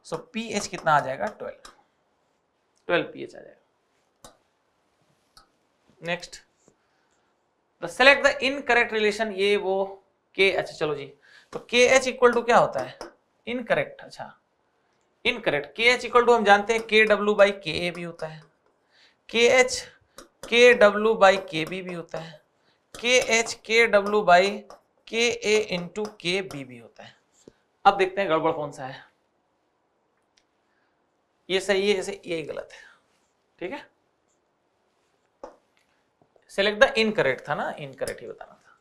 सो पी एच कितना आ जाएगा? ट्वेल्व ट्वेल्व पी एच आ जाएगा। Next the select the incorrect relation ये वो के अच्छा चलो जी। तो के एच इक्वल टू क्या होता है? इनकरेक्ट अच्छा। इनकरेक्ट के एच इक्वल टू हम जानते हैं के डब्ल्यू बाई के ए भी होता है। के एच के डब्ल्यू बाई के बी भी होता है। के एच के डब्ल्यू बाई के ए इंटू के बी भी होता है। अब देखते हैं गड़बड़ कौन सा है। ये सही है ऐसे ये गलत है। ठीक है? सेलेक्ट द इनकरेक्ट था ना? इनकरेक्ट ही बताना था।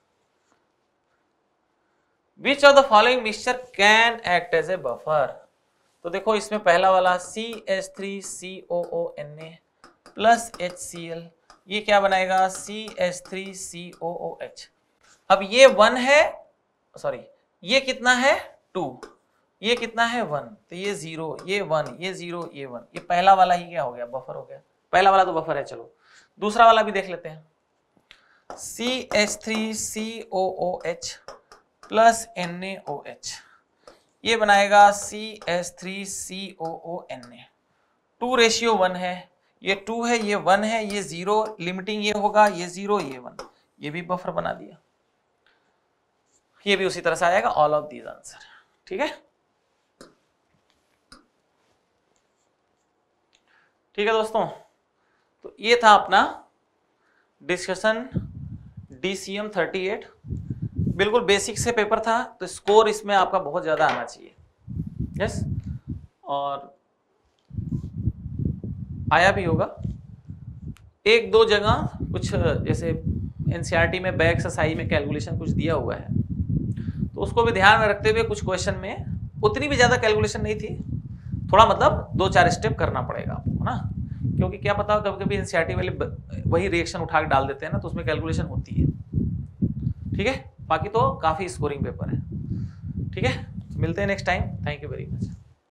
Which of the following mixture can act as a buffer तो देखो, इसमें पहला वाला C H three C O O N A plus H C L ये क्या बनाएगा? C H three C O O H अब ये वन है सॉरी ये कितना है? टू ये कितना है? वन तो ये ज़ीरो ये वन ये ज़ीरो ये वन ये पहला वाला ही क्या हो गया? बफर हो गया। पहला वाला तो बफर है, चलो। दूसरा वाला भी देख लेते हैं। C H three C O O H plus N A O H ये बनाएगा C H three C O O N A two ratio one है। ये टू है, ये वन है, ये ज़ीरो लिमिटिंग ये होगा, ये ज़ीरो ये वन ये भी बफर बना दिया। ये भी उसी तरह से आएगा ऑल ऑफ़ दीज आंसर ठीक है? ठीक है दोस्तों? तो ये था अपना डिस्कशन डीसीएम 38 बिल्कुल बेसिक से पेपर था तो स्कोर इसमें आपका बहुत ज़्यादा आना चाहिए। यस और आया भी होगा। एक दो जगह कुछ, जैसे एनसीईआरटी में बैक एक्सरसाइज में कैलकुलेशन कुछ दिया हुआ है। उसको भी ध्यान में रखते हुए कुछ क्वेश्चन में उतनी भी ज़्यादा कैलकुलेशन नहीं थी। थोड़ा मतलब दो चार स्टेप करना पड़ेगा आपको, है ना? क्योंकि क्या पता कभी कभी एनसीआरटी वाले वही रिएक्शन उठा के डाल देते हैं ना तो उसमें कैलकुलेशन होती है। ठीक है? बाकी तो काफ़ी स्कोरिंग पेपर है। ठीक है? मिलते हैं next time thank you very much